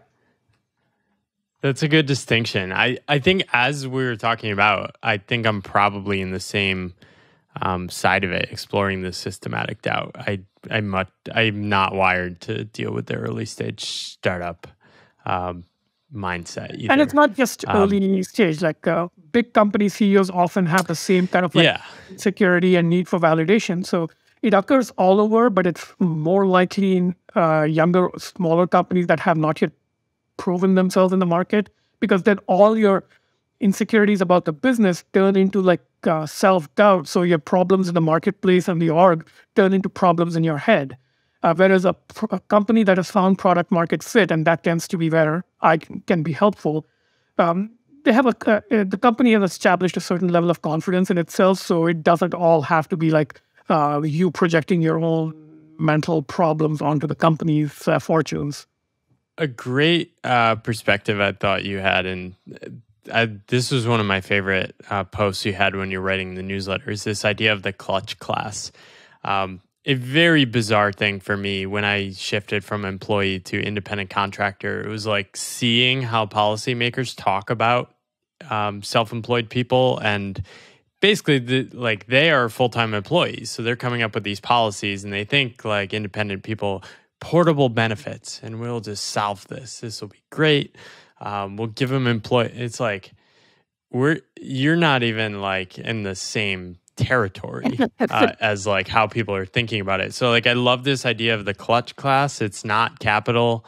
That's a good distinction. I, I think as we were talking about, I think I'm probably in the same um, side of it, exploring the systematic doubt. I I'm much I'm not wired to deal with the early stage startup um, mindset. Either. And it's not just um, early stage. Like uh, big company CEOs often have the same kind of like yeah. security and need for validation. So it occurs all over, but it's more likely in uh, younger, smaller companies that have not yet proven themselves in the market because then all your insecurities about the business turn into like uh, self doubt. So your problems in the marketplace and the org turn into problems in your head. Uh, whereas a, a, company that has found product market fit, and that tends to be where I can, can be helpful, um, they have a uh, uh, the company has established a certain level of confidence in itself, so it doesn't all have to be like uh, you projecting your own mental problems onto the company's uh, fortunes. A great uh, perspective I thought you had, and I, this was one of my favorite uh, posts you had when you're writing the newsletter. Is this idea of the clutch class? Um, a very bizarre thing for me when I shifted from employee to independent contractor. It was like seeing how policymakers talk about um, self-employed people and basically the, like they are full-time employees so they're coming up with these policies and they think like independent people portable benefits and we'll just solve this this will be great um, we'll give them employ. It's like we're you're not even like in the same territory uh, as like how people are thinking about it. So like I love this idea of the clutch class. It's not capital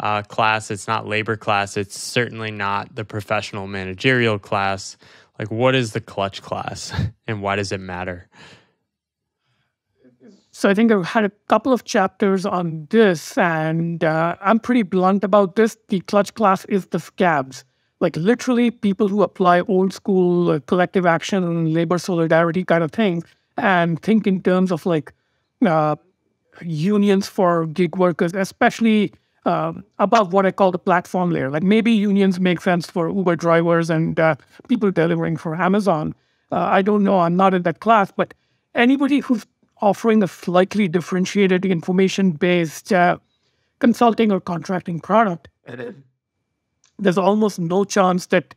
uh, class. It's not labor class. It's certainly not the professional managerial class. Like what is the clutch class and why does it matter? So I think I've had a couple of chapters on this, and uh, I'm pretty blunt about this. The clutch class is the scabs, like literally people who apply old school uh, collective action and labor solidarity kind of things, and think in terms of like uh, unions for gig workers, especially uh, above what I call the platform layer. Like maybe unions make sense for Uber drivers and uh, people delivering for Amazon. Uh, I don't know. I'm not in that class, but anybody who's offering a slightly differentiated information based uh, consulting or contracting product, there's almost no chance that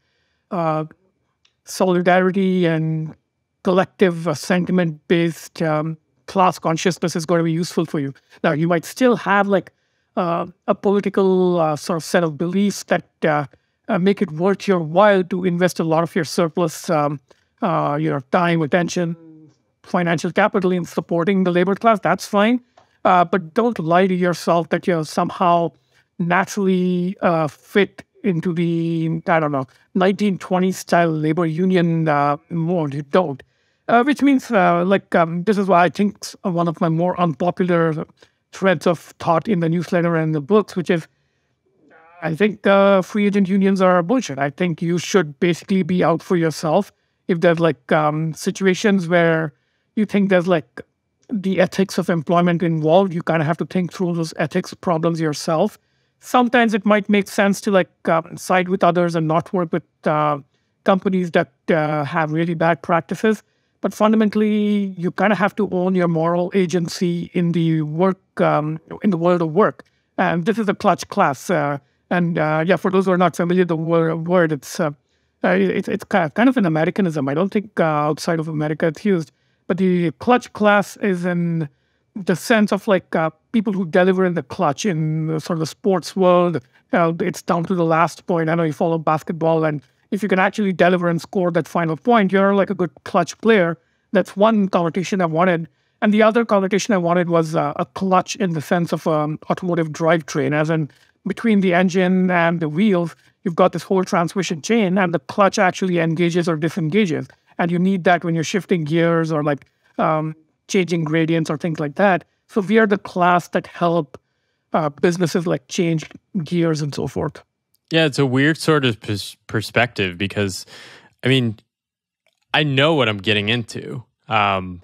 uh, solidarity and collective uh, sentiment based um, class consciousness is going to be useful for you. Now, you might still have like uh, a political uh, sort of set of beliefs that uh, make it worth your while to invest a lot of your surplus, um, your time, attention, financial capital in supporting the labor class, that's fine. Uh, but don't lie to yourself that you're somehow naturally uh, fit into the, I don't know, 1920s style labor union uh, mode. You don't. Uh, which means, uh, like, um, this is why I think one of my more unpopular threads of thought in the newsletter and the books, which is I think uh, free agent unions are bullshit. I think you should basically be out for yourself. If there's like um, situations where you think there's like the ethics of employment involved, you kind of have to think through those ethics problems yourself. Sometimes it might make sense to like uh, side with others and not work with uh, companies that uh, have really bad practices. But fundamentally, you kind of have to own your moral agency in the work um, in the world of work. And this is a clutch class. Uh, and uh, yeah, for those who are not familiar, the word it's uh, it's it's kind of an Americanism. I don't think outside of America it's used. But the clutch class is in the sense of like uh, people who deliver in the clutch in the, sort of the sports world. Uh, it's down to the last point. I know you follow basketball, and if you can actually deliver and score that final point, you're like a good clutch player. That's one connotation I wanted. And the other connotation I wanted was uh, a clutch in the sense of um, automotive drivetrain, as in between the engine and the wheels, you've got this whole transmission chain, and the clutch actually engages or disengages and you need that when you're shifting gears or like um, changing gradients or things like that. So we are the class that help uh, businesses like change gears and so forth. Yeah, it's a weird sort of pers- perspective because, I mean, I know what I'm getting into. Um,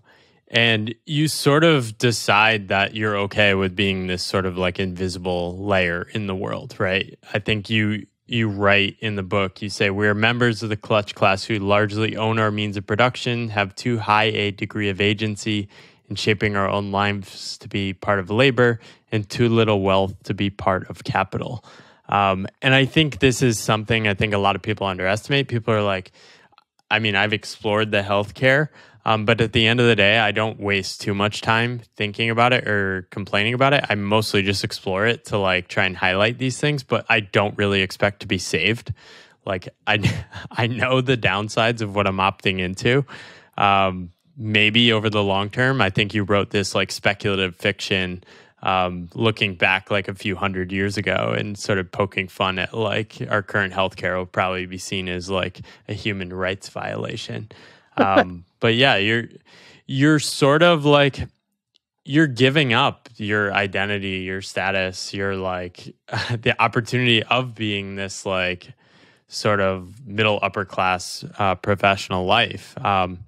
and you sort of decide that you're okay with being this sort of like invisible layer in the world, right? I think you you write in the book, you say, We're members of the clutch class who largely own our means of production, have too high a degree of agency in shaping our own lives to be part of labor, and too little wealth to be part of capital. Um, and I think this is something I think a lot of people underestimate. People are like, I mean, I've explored the healthcare. Um, but at the end of the day, I don't waste too much time thinking about it or complaining about it. I mostly just explore it to like try and highlight these things, but I don't really expect to be saved. Like I, I know the downsides of what I'm opting into. Um, maybe over the long term, I think you wrote this like speculative fiction, um, looking back like a few hundred years ago and sort of poking fun at like our current healthcare will probably be seen as like a human rights violation. Um, but yeah, you're you're sort of like you're giving up your identity, your status, your like the opportunity of being this like sort of middle upper class uh, professional life, um,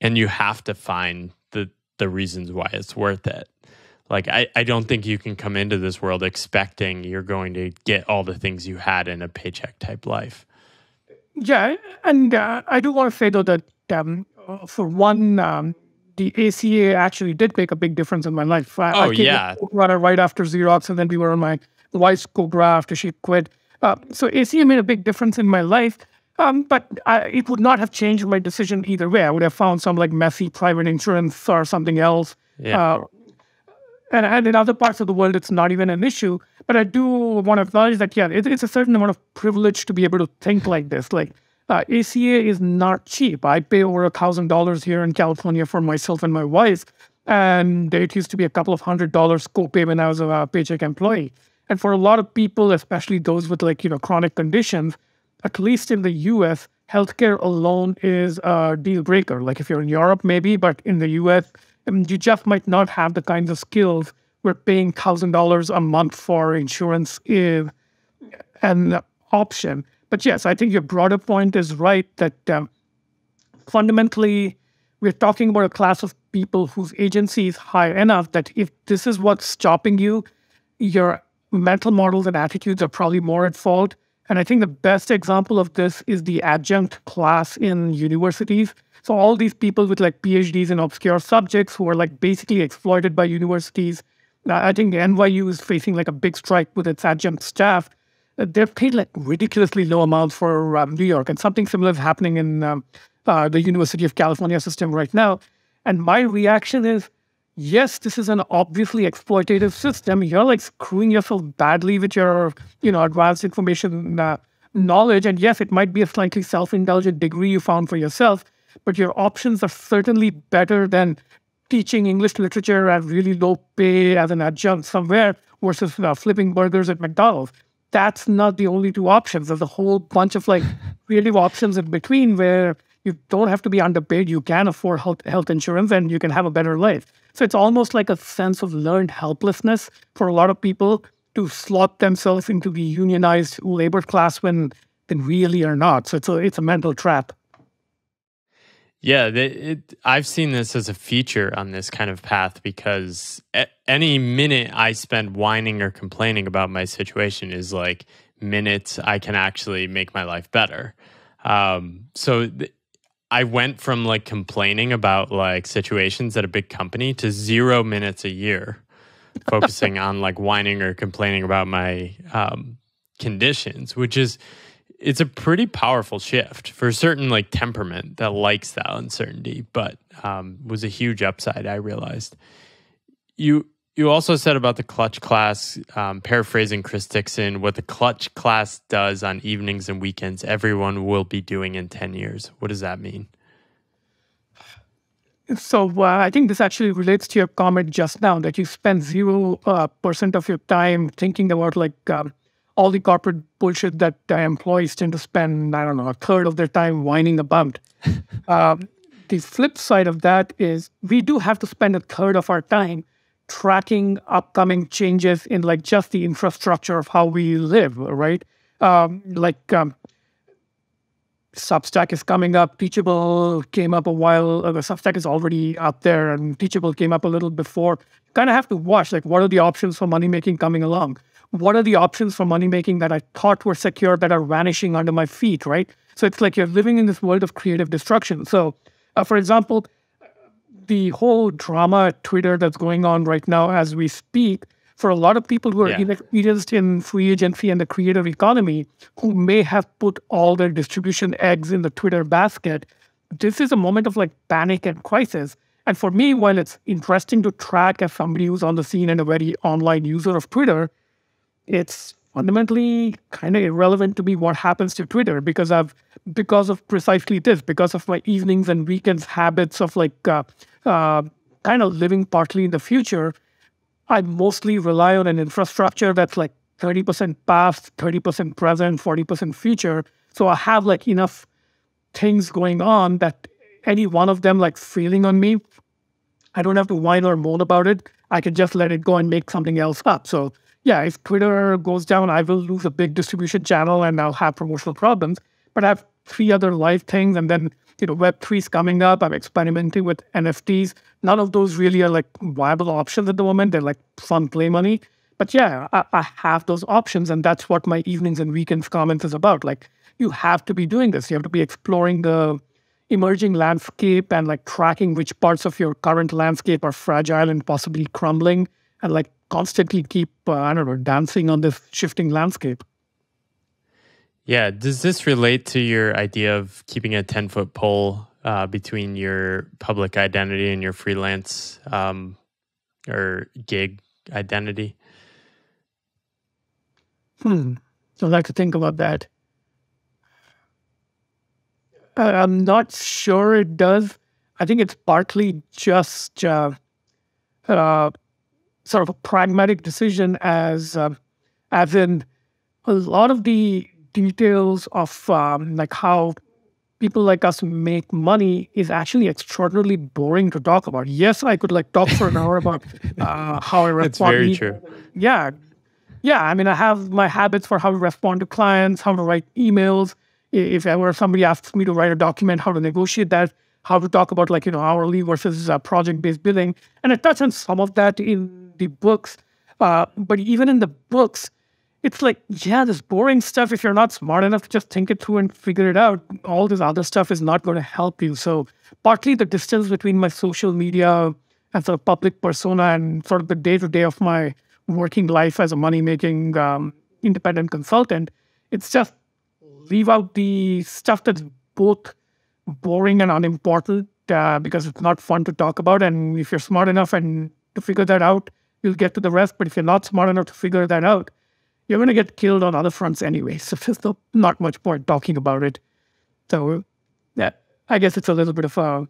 and you have to find the the reasons why it's worth it. Like I, I don't think you can come into this world expecting you're going to get all the things you had in a paycheck type life. Yeah, and uh, I do want to say though that um, for one, um, the ACA actually did make a big difference in my life. I, oh, I yeah. Runner right after Xerox, and then we were on my wife's Cobra after she quit. Uh, so ACA made a big difference in my life. Um, but I, it would not have changed my decision either way. I would have found some like messy private insurance or something else. Yeah. Uh, and, and in other parts of the world, it's not even an issue. But I do want to acknowledge that, yeah, it, it's a certain amount of privilege to be able to think like this. Like, uh, ACA is not cheap. I pay over a thousand dollars here in California for myself and my wife, and it used to be a couple of hundred dollars co-pay when I was a paycheck employee. And for a lot of people, especially those with like you know chronic conditions, at least in the U.S., healthcare alone is a deal breaker. Like if you're in Europe, maybe, but in the U.S., um, you just might not have the kinds of skills where paying thousand dollars a month for insurance is an option. But yes, I think your broader point is right that um, fundamentally we're talking about a class of people whose agency is high enough that if this is what's stopping you, your mental models and attitudes are probably more at fault. And I think the best example of this is the adjunct class in universities. So all these people with like PhDs in obscure subjects who are like basically exploited by universities. I think NYU is facing like a big strike with its adjunct staff they're paid like ridiculously low amounts for um, New York, and something similar is happening in um, uh, the University of California system right now. And my reaction is, yes, this is an obviously exploitative system. You're like screwing yourself badly with your, you know, advanced information uh, knowledge. And yes, it might be a slightly self-indulgent degree you found for yourself, but your options are certainly better than teaching English literature at really low pay as an adjunct somewhere versus uh, flipping burgers at McDonald's that's not the only two options. There's a whole bunch of like creative options in between where you don't have to be underpaid. You can afford health, health insurance and you can have a better life. So it's almost like a sense of learned helplessness for a lot of people to slot themselves into the unionized labor class when they really are not. So it's a it's a mental trap. Yeah, it, I've seen this as a feature on this kind of path because any minute I spend whining or complaining about my situation is like minutes I can actually make my life better. Um, so th- I went from like complaining about like situations at a big company to zero minutes a year focusing on like whining or complaining about my um, conditions, which is it's a pretty powerful shift for a certain like temperament that likes that uncertainty, but um, was a huge upside. I realized you you also said about the clutch class, um, paraphrasing Chris Dixon, what the clutch class does on evenings and weekends, everyone will be doing in ten years. What does that mean? So uh, I think this actually relates to your comment just now that you spend zero uh, percent of your time thinking about like um, all the corporate bullshit that uh, employees tend to spend. I don't know a third of their time whining about. um, the flip side of that is we do have to spend a third of our time tracking upcoming changes in like just the infrastructure of how we live, right? Um, like um, Substack is coming up. Teachable came up a while. Uh, Substack is already out there, and Teachable came up a little before. Kind of have to watch like what are the options for money making coming along? What are the options for money making that I thought were secure that are vanishing under my feet? Right. So it's like you're living in this world of creative destruction. So, uh, for example, the whole drama at Twitter that's going on right now as we speak for a lot of people who are yeah. inexperienced in free agency and the creative economy, who may have put all their distribution eggs in the Twitter basket, this is a moment of like panic and crisis. And for me, while it's interesting to track as somebody who's on the scene and a very online user of Twitter, it's fundamentally kind of irrelevant to me what happens to Twitter because I've because of precisely this, because of my evenings and weekends habits of like uh, uh, kind of living partly in the future. I mostly rely on an infrastructure that's like 30% past, 30% present, 40% future. So I have like enough things going on that any one of them like failing on me, I don't have to whine or moan about it. I can just let it go and make something else up. So yeah, if Twitter goes down, I will lose a big distribution channel and I'll have promotional problems. But I have three other live things and then you know, Web3 is coming up. I'm experimenting with NFTs. None of those really are like viable options at the moment. They're like fun play money. But yeah, I, I have those options. And that's what my evenings and weekends comments is about. Like, you have to be doing this. You have to be exploring the emerging landscape and like tracking which parts of your current landscape are fragile and possibly crumbling and like constantly keep, uh, I don't know, dancing on this shifting landscape. Yeah. Does this relate to your idea of keeping a 10 foot pole uh, between your public identity and your freelance um, or gig identity? Hmm. I'd like to think about that. Uh, I'm not sure it does. I think it's partly just uh, uh, sort of a pragmatic decision, as uh, as in a lot of the details of um, like how people like us make money is actually extraordinarily boring to talk about. Yes, I could like talk for an hour about uh, how I respond. It's very true. Yeah, yeah. I mean, I have my habits for how to respond to clients, how to write emails. If ever somebody asks me to write a document, how to negotiate that, how to talk about like you know hourly versus uh, project-based billing, and I touch on some of that in the books. Uh, but even in the books, it's like, yeah, this boring stuff, if you're not smart enough to just think it through and figure it out, all this other stuff is not going to help you. So, partly the distance between my social media and sort of public persona and sort of the day to day of my working life as a money making um, independent consultant, it's just leave out the stuff that's both boring and unimportant uh, because it's not fun to talk about. And if you're smart enough and to figure that out, you'll get to the rest. But if you're not smart enough to figure that out, you're going to get killed on other fronts anyway. So there's no, not much point talking about it. So, yeah, I guess it's a little bit of a,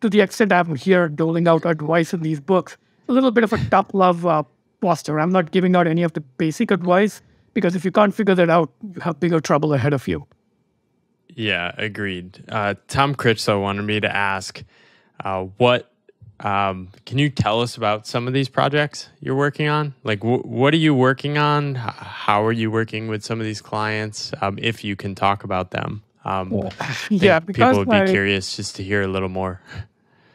to the extent I'm here doling out advice in these books, a little bit of a tough love uh, poster. I'm not giving out any of the basic advice because if you can't figure that out, you have bigger trouble ahead of you. Yeah, agreed. Uh, Tom Critchlow wanted me to ask uh, what Um, can you tell us about some of these projects you're working on? Like, wh- what are you working on? H- how are you working with some of these clients? Um, if you can talk about them. Um, yeah, people would be curious just to hear a little more.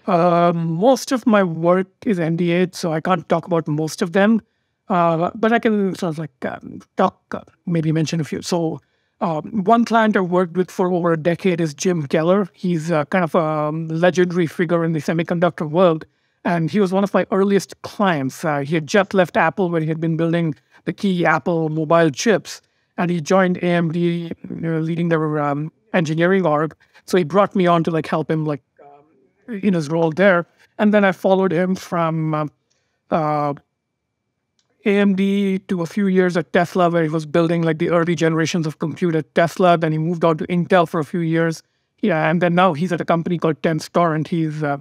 Uh, most of my work is NDA, so I can't talk about most of them. Uh, but I can sort of like um, talk, uh, maybe mention a few. So, um, one client I've worked with for over a decade is Jim Keller. He's uh, kind of a legendary figure in the semiconductor world. And he was one of my earliest clients. Uh, he had just left Apple, where he had been building the key Apple mobile chips. And he joined AMD, you know, leading their um, engineering org. So he brought me on to like help him like um, in his role there. And then I followed him from um, uh, AMD to a few years at Tesla, where he was building like the early generations of compute at Tesla. Then he moved on to Intel for a few years. Yeah, and then now he's at a company called Tenstorrent. He's uh,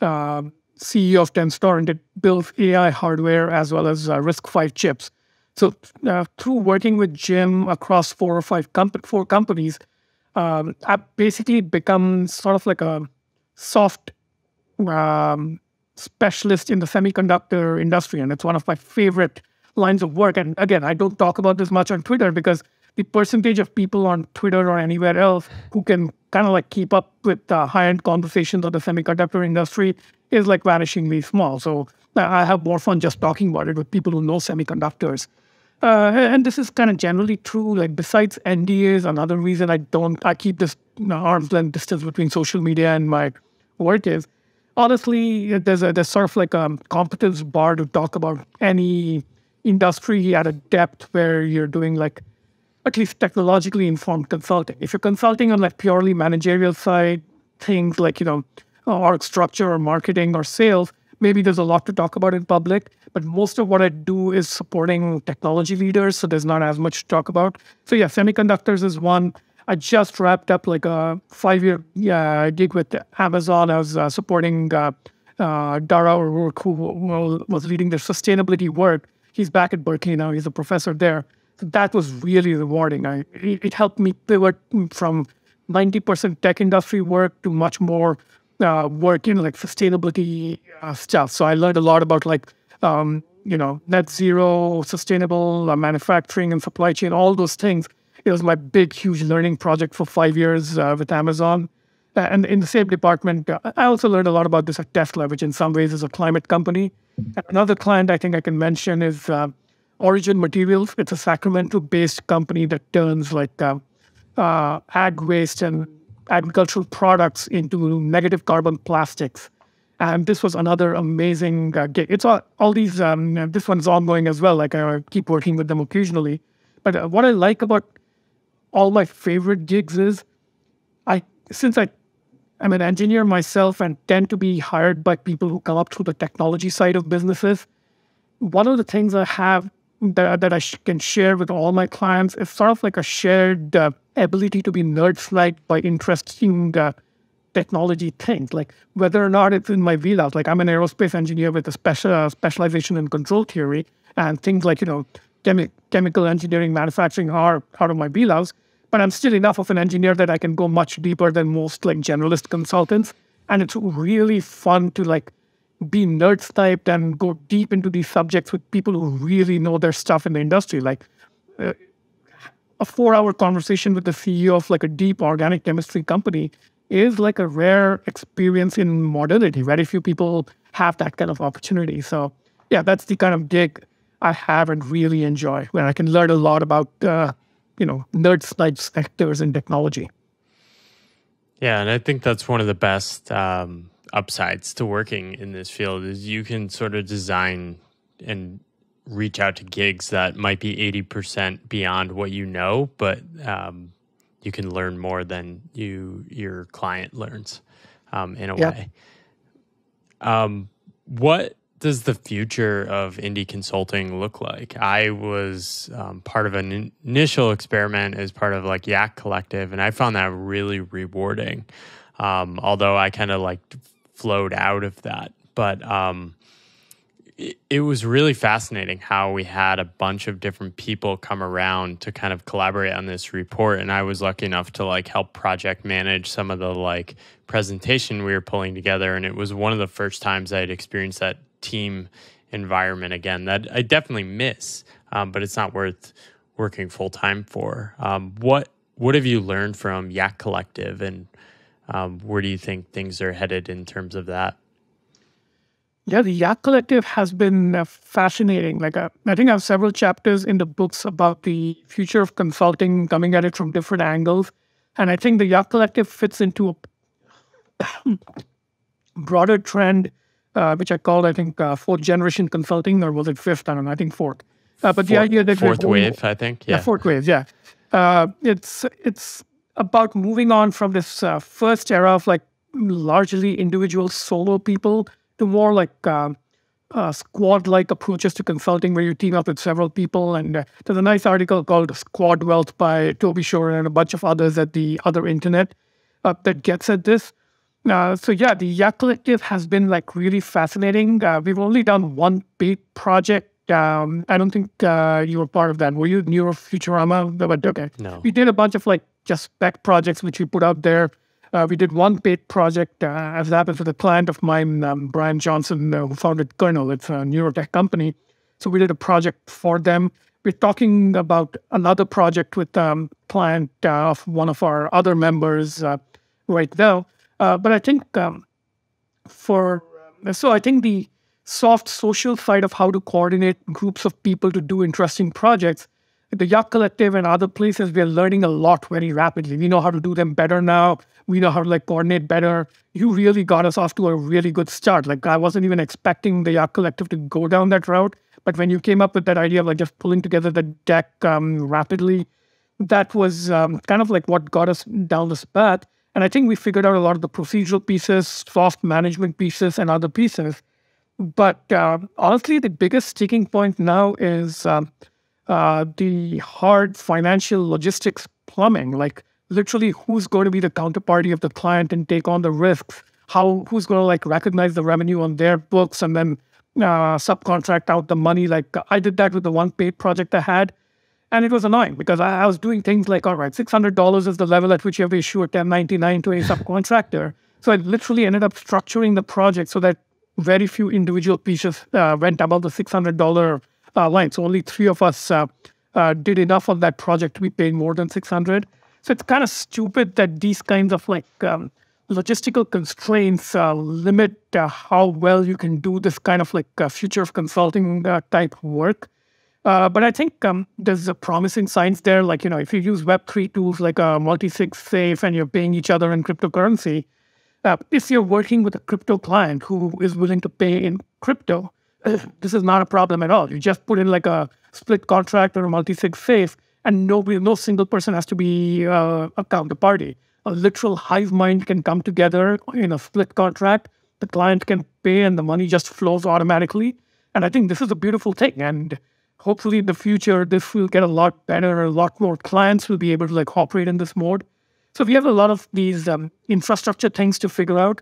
uh, CEO of Tenstorrent. It builds AI hardware as well as uh, RISC-V chips. So uh, through working with Jim across four or five comp- four companies, um, I've basically become sort of like a soft um, specialist in the semiconductor industry, and it's one of my favorite lines of work. And again, I don't talk about this much on Twitter because the percentage of people on Twitter or anywhere else who can kind of like keep up with the high-end conversations of the semiconductor industry is like vanishingly small. So I have more fun just talking about it with people who know semiconductors. Uh, and this is kind of generally true. Like besides NDAs, another reason I don't I keep this arm's length distance between social media and my work is honestly, there's a there's sort of like a competence bar to talk about any industry at a depth where you're doing like at least technologically informed consulting. If you're consulting on like purely managerial side things like you know org structure or marketing or sales, maybe there's a lot to talk about in public. But most of what I do is supporting technology leaders, so there's not as much to talk about. So yeah, semiconductors is one. I just wrapped up like a five-year yeah, gig with Amazon. I was uh, supporting uh, uh, Dara O'Rourke, who was leading their sustainability work. He's back at Berkeley now. He's a professor there. So that was really rewarding. I, it, it helped me pivot from 90% tech industry work to much more uh, work in like sustainability uh, stuff. So I learned a lot about like, um, you know, net zero, sustainable uh, manufacturing and supply chain, all those things it was my big, huge learning project for five years uh, with Amazon. Uh, and in the same department, uh, I also learned a lot about this at Tesla, which in some ways is a climate company. And another client I think I can mention is uh, Origin Materials. It's a Sacramento-based company that turns like uh, uh, ag waste and agricultural products into negative carbon plastics. And this was another amazing uh, gig. It's all, all these, um, this one's ongoing as well. Like I keep working with them occasionally. But uh, what I like about all my favorite gigs is I since I I'm an engineer myself and tend to be hired by people who come up through the technology side of businesses. One of the things I have that, that I sh- can share with all my clients is sort of like a shared uh, ability to be nerd sniped by interesting uh, technology things, like whether or not it's in my wheelhouse. Like I'm an aerospace engineer with a special uh, specialization in control theory, and things like you know chemi- chemical engineering, manufacturing are out of my wheelhouse but I'm still enough of an engineer that I can go much deeper than most like generalist consultants. And it's really fun to like be nerd sniped and go deep into these subjects with people who really know their stuff in the industry. Like uh, a four hour conversation with the CEO of like a deep organic chemistry company is like a rare experience in modernity. Very few people have that kind of opportunity. So yeah, that's the kind of gig I have and really enjoy where I can learn a lot about uh, you know nerds, side sectors in technology. Yeah, and I think that's one of the best um, upsides to working in this field is you can sort of design and reach out to gigs that might be 80% beyond what you know but um, you can learn more than you your client learns um, in a yep. way um, what does the future of indie consulting look like? I was um, part of an initial experiment as part of like Yak Collective, and I found that really rewarding. Um, although I kind of like flowed out of that, but um, it was really fascinating how we had a bunch of different people come around to kind of collaborate on this report and i was lucky enough to like help project manage some of the like presentation we were pulling together and it was one of the first times i'd experienced that team environment again that i definitely miss um, but it's not worth working full-time for um, what what have you learned from yak collective and um, where do you think things are headed in terms of that yeah, the Yak Collective has been uh, fascinating. Like, uh, I think I have several chapters in the books about the future of consulting, coming at it from different angles. And I think the Yak Collective fits into a broader trend, uh, which I called, I think, uh, fourth generation consulting, or was it fifth? I don't know. I think fourth. Uh, but fourth, the idea that fourth wave, I think, yeah, yeah fourth wave, yeah. Uh, it's it's about moving on from this first era of like largely individual solo people to more like um, uh, squad-like approaches to consulting, where you team up with several people. And uh, there's a nice article called "Squad Wealth" by Toby Shorin and a bunch of others at the other internet uh, that gets at this. Uh, so yeah, the Yak Collective has been like really fascinating. Uh, we've only done one big project. Um, I don't think uh, you were part of that. Were you Neurofuturama? But okay, no. We did a bunch of like just spec projects which we put out there. Uh, we did one paid project, uh, as happened with a client of mine, um, Bryan Johnson, uh, who founded Kernel. It's a neurotech company. So we did a project for them. We're talking about another project with a um, client uh, of one of our other members uh, right now. Uh, but I think um, for so I think the soft social side of how to coordinate groups of people to do interesting projects the Yak Collective and other places, we are learning a lot very rapidly. We know how to do them better now. We know how to like coordinate better. You really got us off to a really good start. Like I wasn't even expecting the Yak Collective to go down that route. But when you came up with that idea of like just pulling together the deck um, rapidly, that was um, kind of like what got us down this path. And I think we figured out a lot of the procedural pieces, soft management pieces, and other pieces. But uh, honestly, the biggest sticking point now is um, uh, the hard financial logistics plumbing, like literally who's going to be the counterparty of the client and take on the risks, how who's going to like recognize the revenue on their books and then uh, subcontract out the money. Like I did that with the one paid project I had. And it was annoying because I, I was doing things like, all right, $600 is the level at which you have to issue a 1099 to a subcontractor. So I literally ended up structuring the project so that very few individual pieces uh, went above the $600 uh, line. So only three of us uh, uh, did enough on that project to be paid more than 600. So it's kind of stupid that these kinds of like um, logistical constraints uh, limit uh, how well you can do this kind of like uh, future of consulting type work. But I think um, there's a promising signs there. Like, you know, if you use Web3 tools like a multi-sig safe and you're paying each other in cryptocurrency, if you're working with a crypto client who is willing to pay in crypto, this is not a problem at all. You just put in like a split contract or a multi-sig safe, and nobody, no single person has to be uh, a counterparty. A literal hive mind can come together in a split contract. The client can pay, and the money just flows automatically. And I think this is a beautiful thing. And hopefully, in the future, this will get a lot better. A lot more clients will be able to like operate in this mode. So we have a lot of these um, infrastructure things to figure out.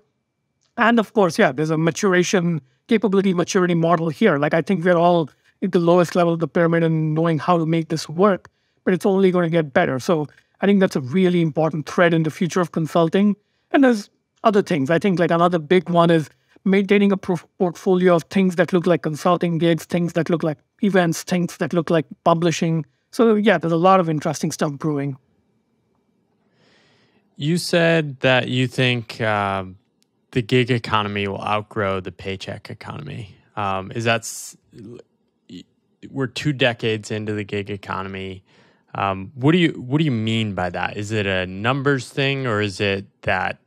And of course, yeah, there's a maturation capability maturity model here. Like I think we're all at the lowest level of the pyramid and knowing how to make this work, but it's only going to get better. So I think that's a really important thread in the future of consulting. And there's other things. I think like another big one is maintaining a portfolio of things that look like consulting gigs, things that look like events, things that look like publishing. So yeah, there's a lot of interesting stuff brewing. You said that you think um, the gig economy will outgrow the paycheck economy. Um, is that we're two decades into the gig economy? Um, what do you what do you mean by that? Is it a numbers thing, or is it that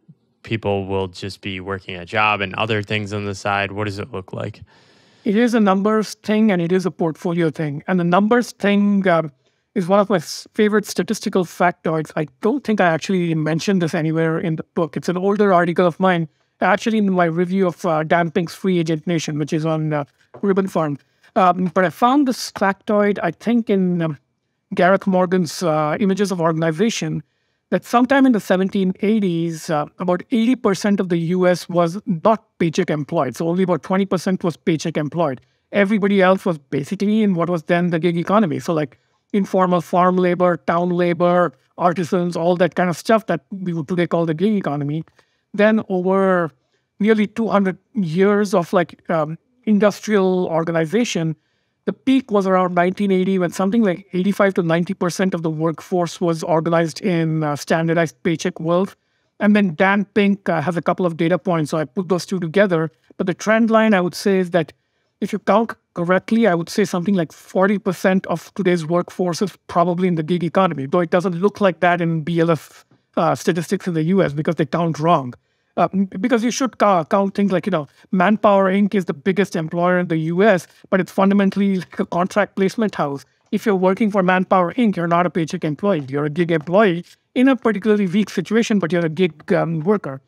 people will just be working a job and other things on the side? What does it look like? It is a numbers thing, and it is a portfolio thing. And the numbers thing um, is one of my favorite statistical factoids. I don't think I actually mentioned this anywhere in the book. It's an older article of mine actually in my review of uh, Dan Pink's Free Agent Nation, which is on uh, Ribbonfarm. Um, but I found this factoid, I think, in um, Gareth Morgan's uh, Images of Organization, that sometime in the 1780s, uh, about 80% of the US was not paycheck employed. So only about 20% was paycheck employed. everybody else was basically in what was then the gig economy. So like informal farm labor, town labor, artisans, all that kind of stuff that we would today call the gig economy. Then over nearly 200 years of like um, industrial organization, the peak was around 1980 when something like 85 to 90% of the workforce was organized in uh, standardized paycheck world. And then Dan Pink uh, has a couple of data points, so I put those two together. But the trend line I would say is that if you count correctly, I would say something like 40% of today's workforce is probably in the gig economy, though it doesn't look like that in BLS uh, statistics in the US because they count wrong. Uh, because you should count things like, you know, Manpower Inc. is the biggest employer in the US, but it's fundamentally like a contract placement house. If you're working for Manpower Inc., you're not a paycheck employee. You're a gig employee in a particularly weak situation, but you're a gig um, worker.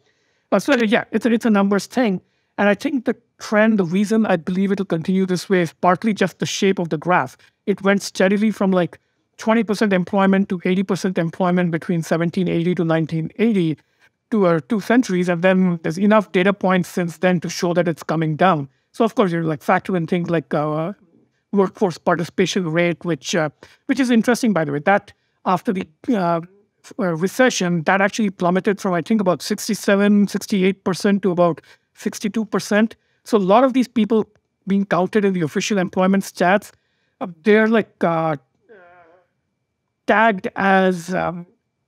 Uh, so, yeah, it's a, it's a numbers thing. And I think the trend, the reason I believe it'll continue this way is partly just the shape of the graph. It went steadily from like 20% employment to 80% employment between 1780 to 1980 two or two centuries, and then there's enough data points since then to show that it's coming down. So of course, you're like factoring things like uh, workforce participation rate, which uh, which is interesting, by the way. That after the uh, uh recession, that actually plummeted from I think about 67, 68 percent to about 62 percent. So a lot of these people being counted in the official employment stats, uh, they're like uh, tagged as um,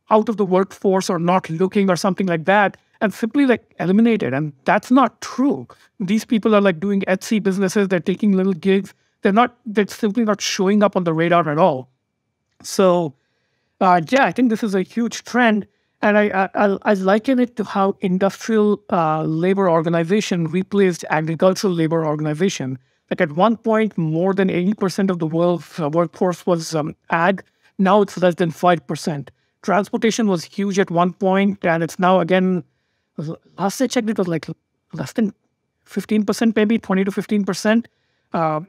out of the workforce or not looking or something like that and simply like eliminated. And that's not true. These people are like doing Etsy businesses, they're taking little gigs. They're not, they're simply not showing up on the radar at all. So, uh, yeah, I think this is a huge trend. And I, I, I liken it to how industrial uh, labor organization replaced agricultural labor organization. Like at one point, more than 80% of the world's uh, workforce was um, ag. Now it's less than 5% transportation was huge at one point, and it's now again. Last I checked, it was like less than fifteen percent, maybe twenty to fifteen percent. Uh,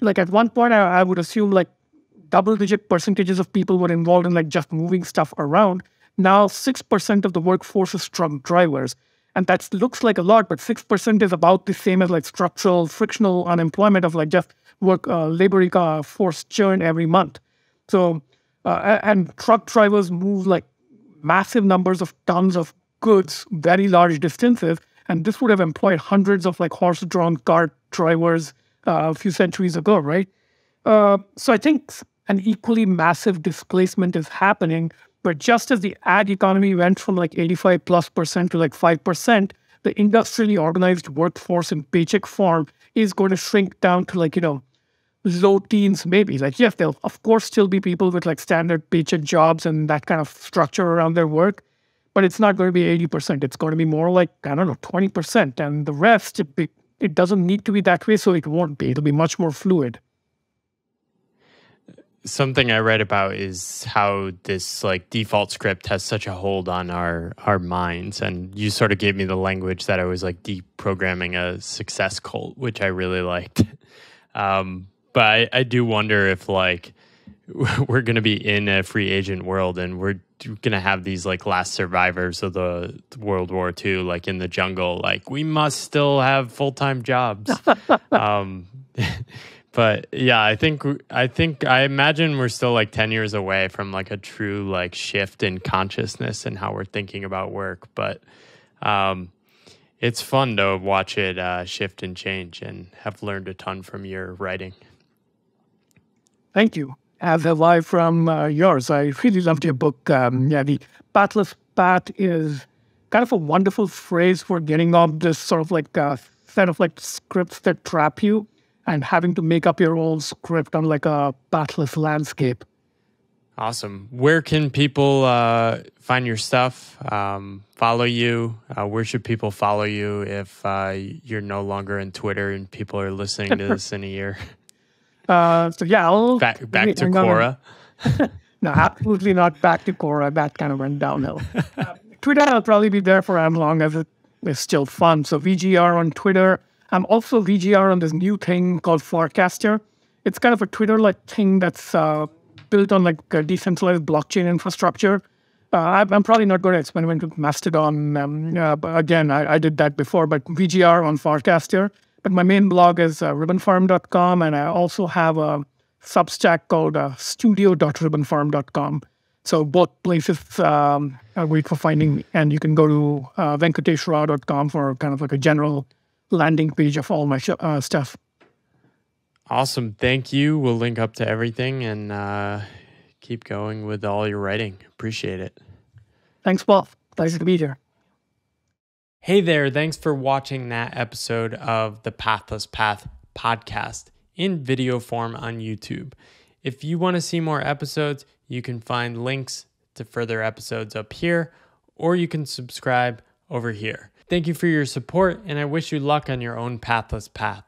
like at one point, I, I would assume like double-digit percentages of people were involved in like just moving stuff around. Now, six percent of the workforce is truck drivers, and that looks like a lot, but six percent is about the same as like structural frictional unemployment of like just work uh, labor uh, force churn every month. So uh, and truck drivers move like massive numbers of tons of goods, very large distances. And this would have employed hundreds of like horse-drawn cart drivers uh, a few centuries ago, right? Uh, so I think an equally massive displacement is happening. But just as the ag economy went from like 85 plus percent to like 5%, the industrially organized workforce in paycheck form is going to shrink down to like, you know, low teens maybe. Like, yes, there'll of course still be people with like standard paycheck jobs and that kind of structure around their work, but it's not going to be 80%. It's going to be more like, I don't know, 20%. And the rest, it, be, it doesn't need to be that way, so it won't be. It'll be much more fluid. Something I read about is how this like default script has such a hold on our our minds, and you sort of gave me the language that I was like deprogramming a success cult, which I really liked. Um, but I, I do wonder if like we're going to be in a free agent world and we're going to have these like last survivors of the World War II, like in the jungle. Like we must still have full time jobs. um, but yeah, I think I think I imagine we're still like ten years away from like a true like shift in consciousness and how we're thinking about work. But um, it's fun to watch it uh, shift and change, and have learned a ton from your writing. Thank you. As have I from uh, yours. I really loved your book. Um, yeah, the pathless path is kind of a wonderful phrase for getting off this sort of like a set of like scripts that trap you and having to make up your own script on like a pathless landscape. Awesome. Where can people uh, find your stuff, um, follow you? Uh, where should people follow you if uh, you're no longer in Twitter and people are listening to this in a year? Uh, so yeah, I'll back back to Quora. no, absolutely not back to Quora. That kind of went downhill. uh, Twitter, I'll probably be there for as long as it is still fun. So VGR on Twitter. I'm also VGR on this new thing called Farcaster. It's kind of a Twitter-like thing that's uh, built on like a decentralized blockchain infrastructure. Uh, I'm probably not going to experiment with Mastodon. Um, uh, again, I, I, did that before, but VGR on Farcaster but my main blog is uh, ribbonfarm.com, and I also have a Substack called uh, studio.ribbonfarm.com. So both places um, are great for finding me. And you can go to uh, venkateshrao.com for kind of like a general landing page of all my uh, stuff. Awesome. Thank you. We'll link up to everything and uh, keep going with all your writing. Appreciate it. Thanks, Paul. Nice to be here. Hey there. Thanks for watching that episode of the Pathless Path podcast in video form on YouTube. If you want to see more episodes, you can find links to further episodes up here, or you can subscribe over here. Thank you for your support, and I wish you luck on your own pathless path.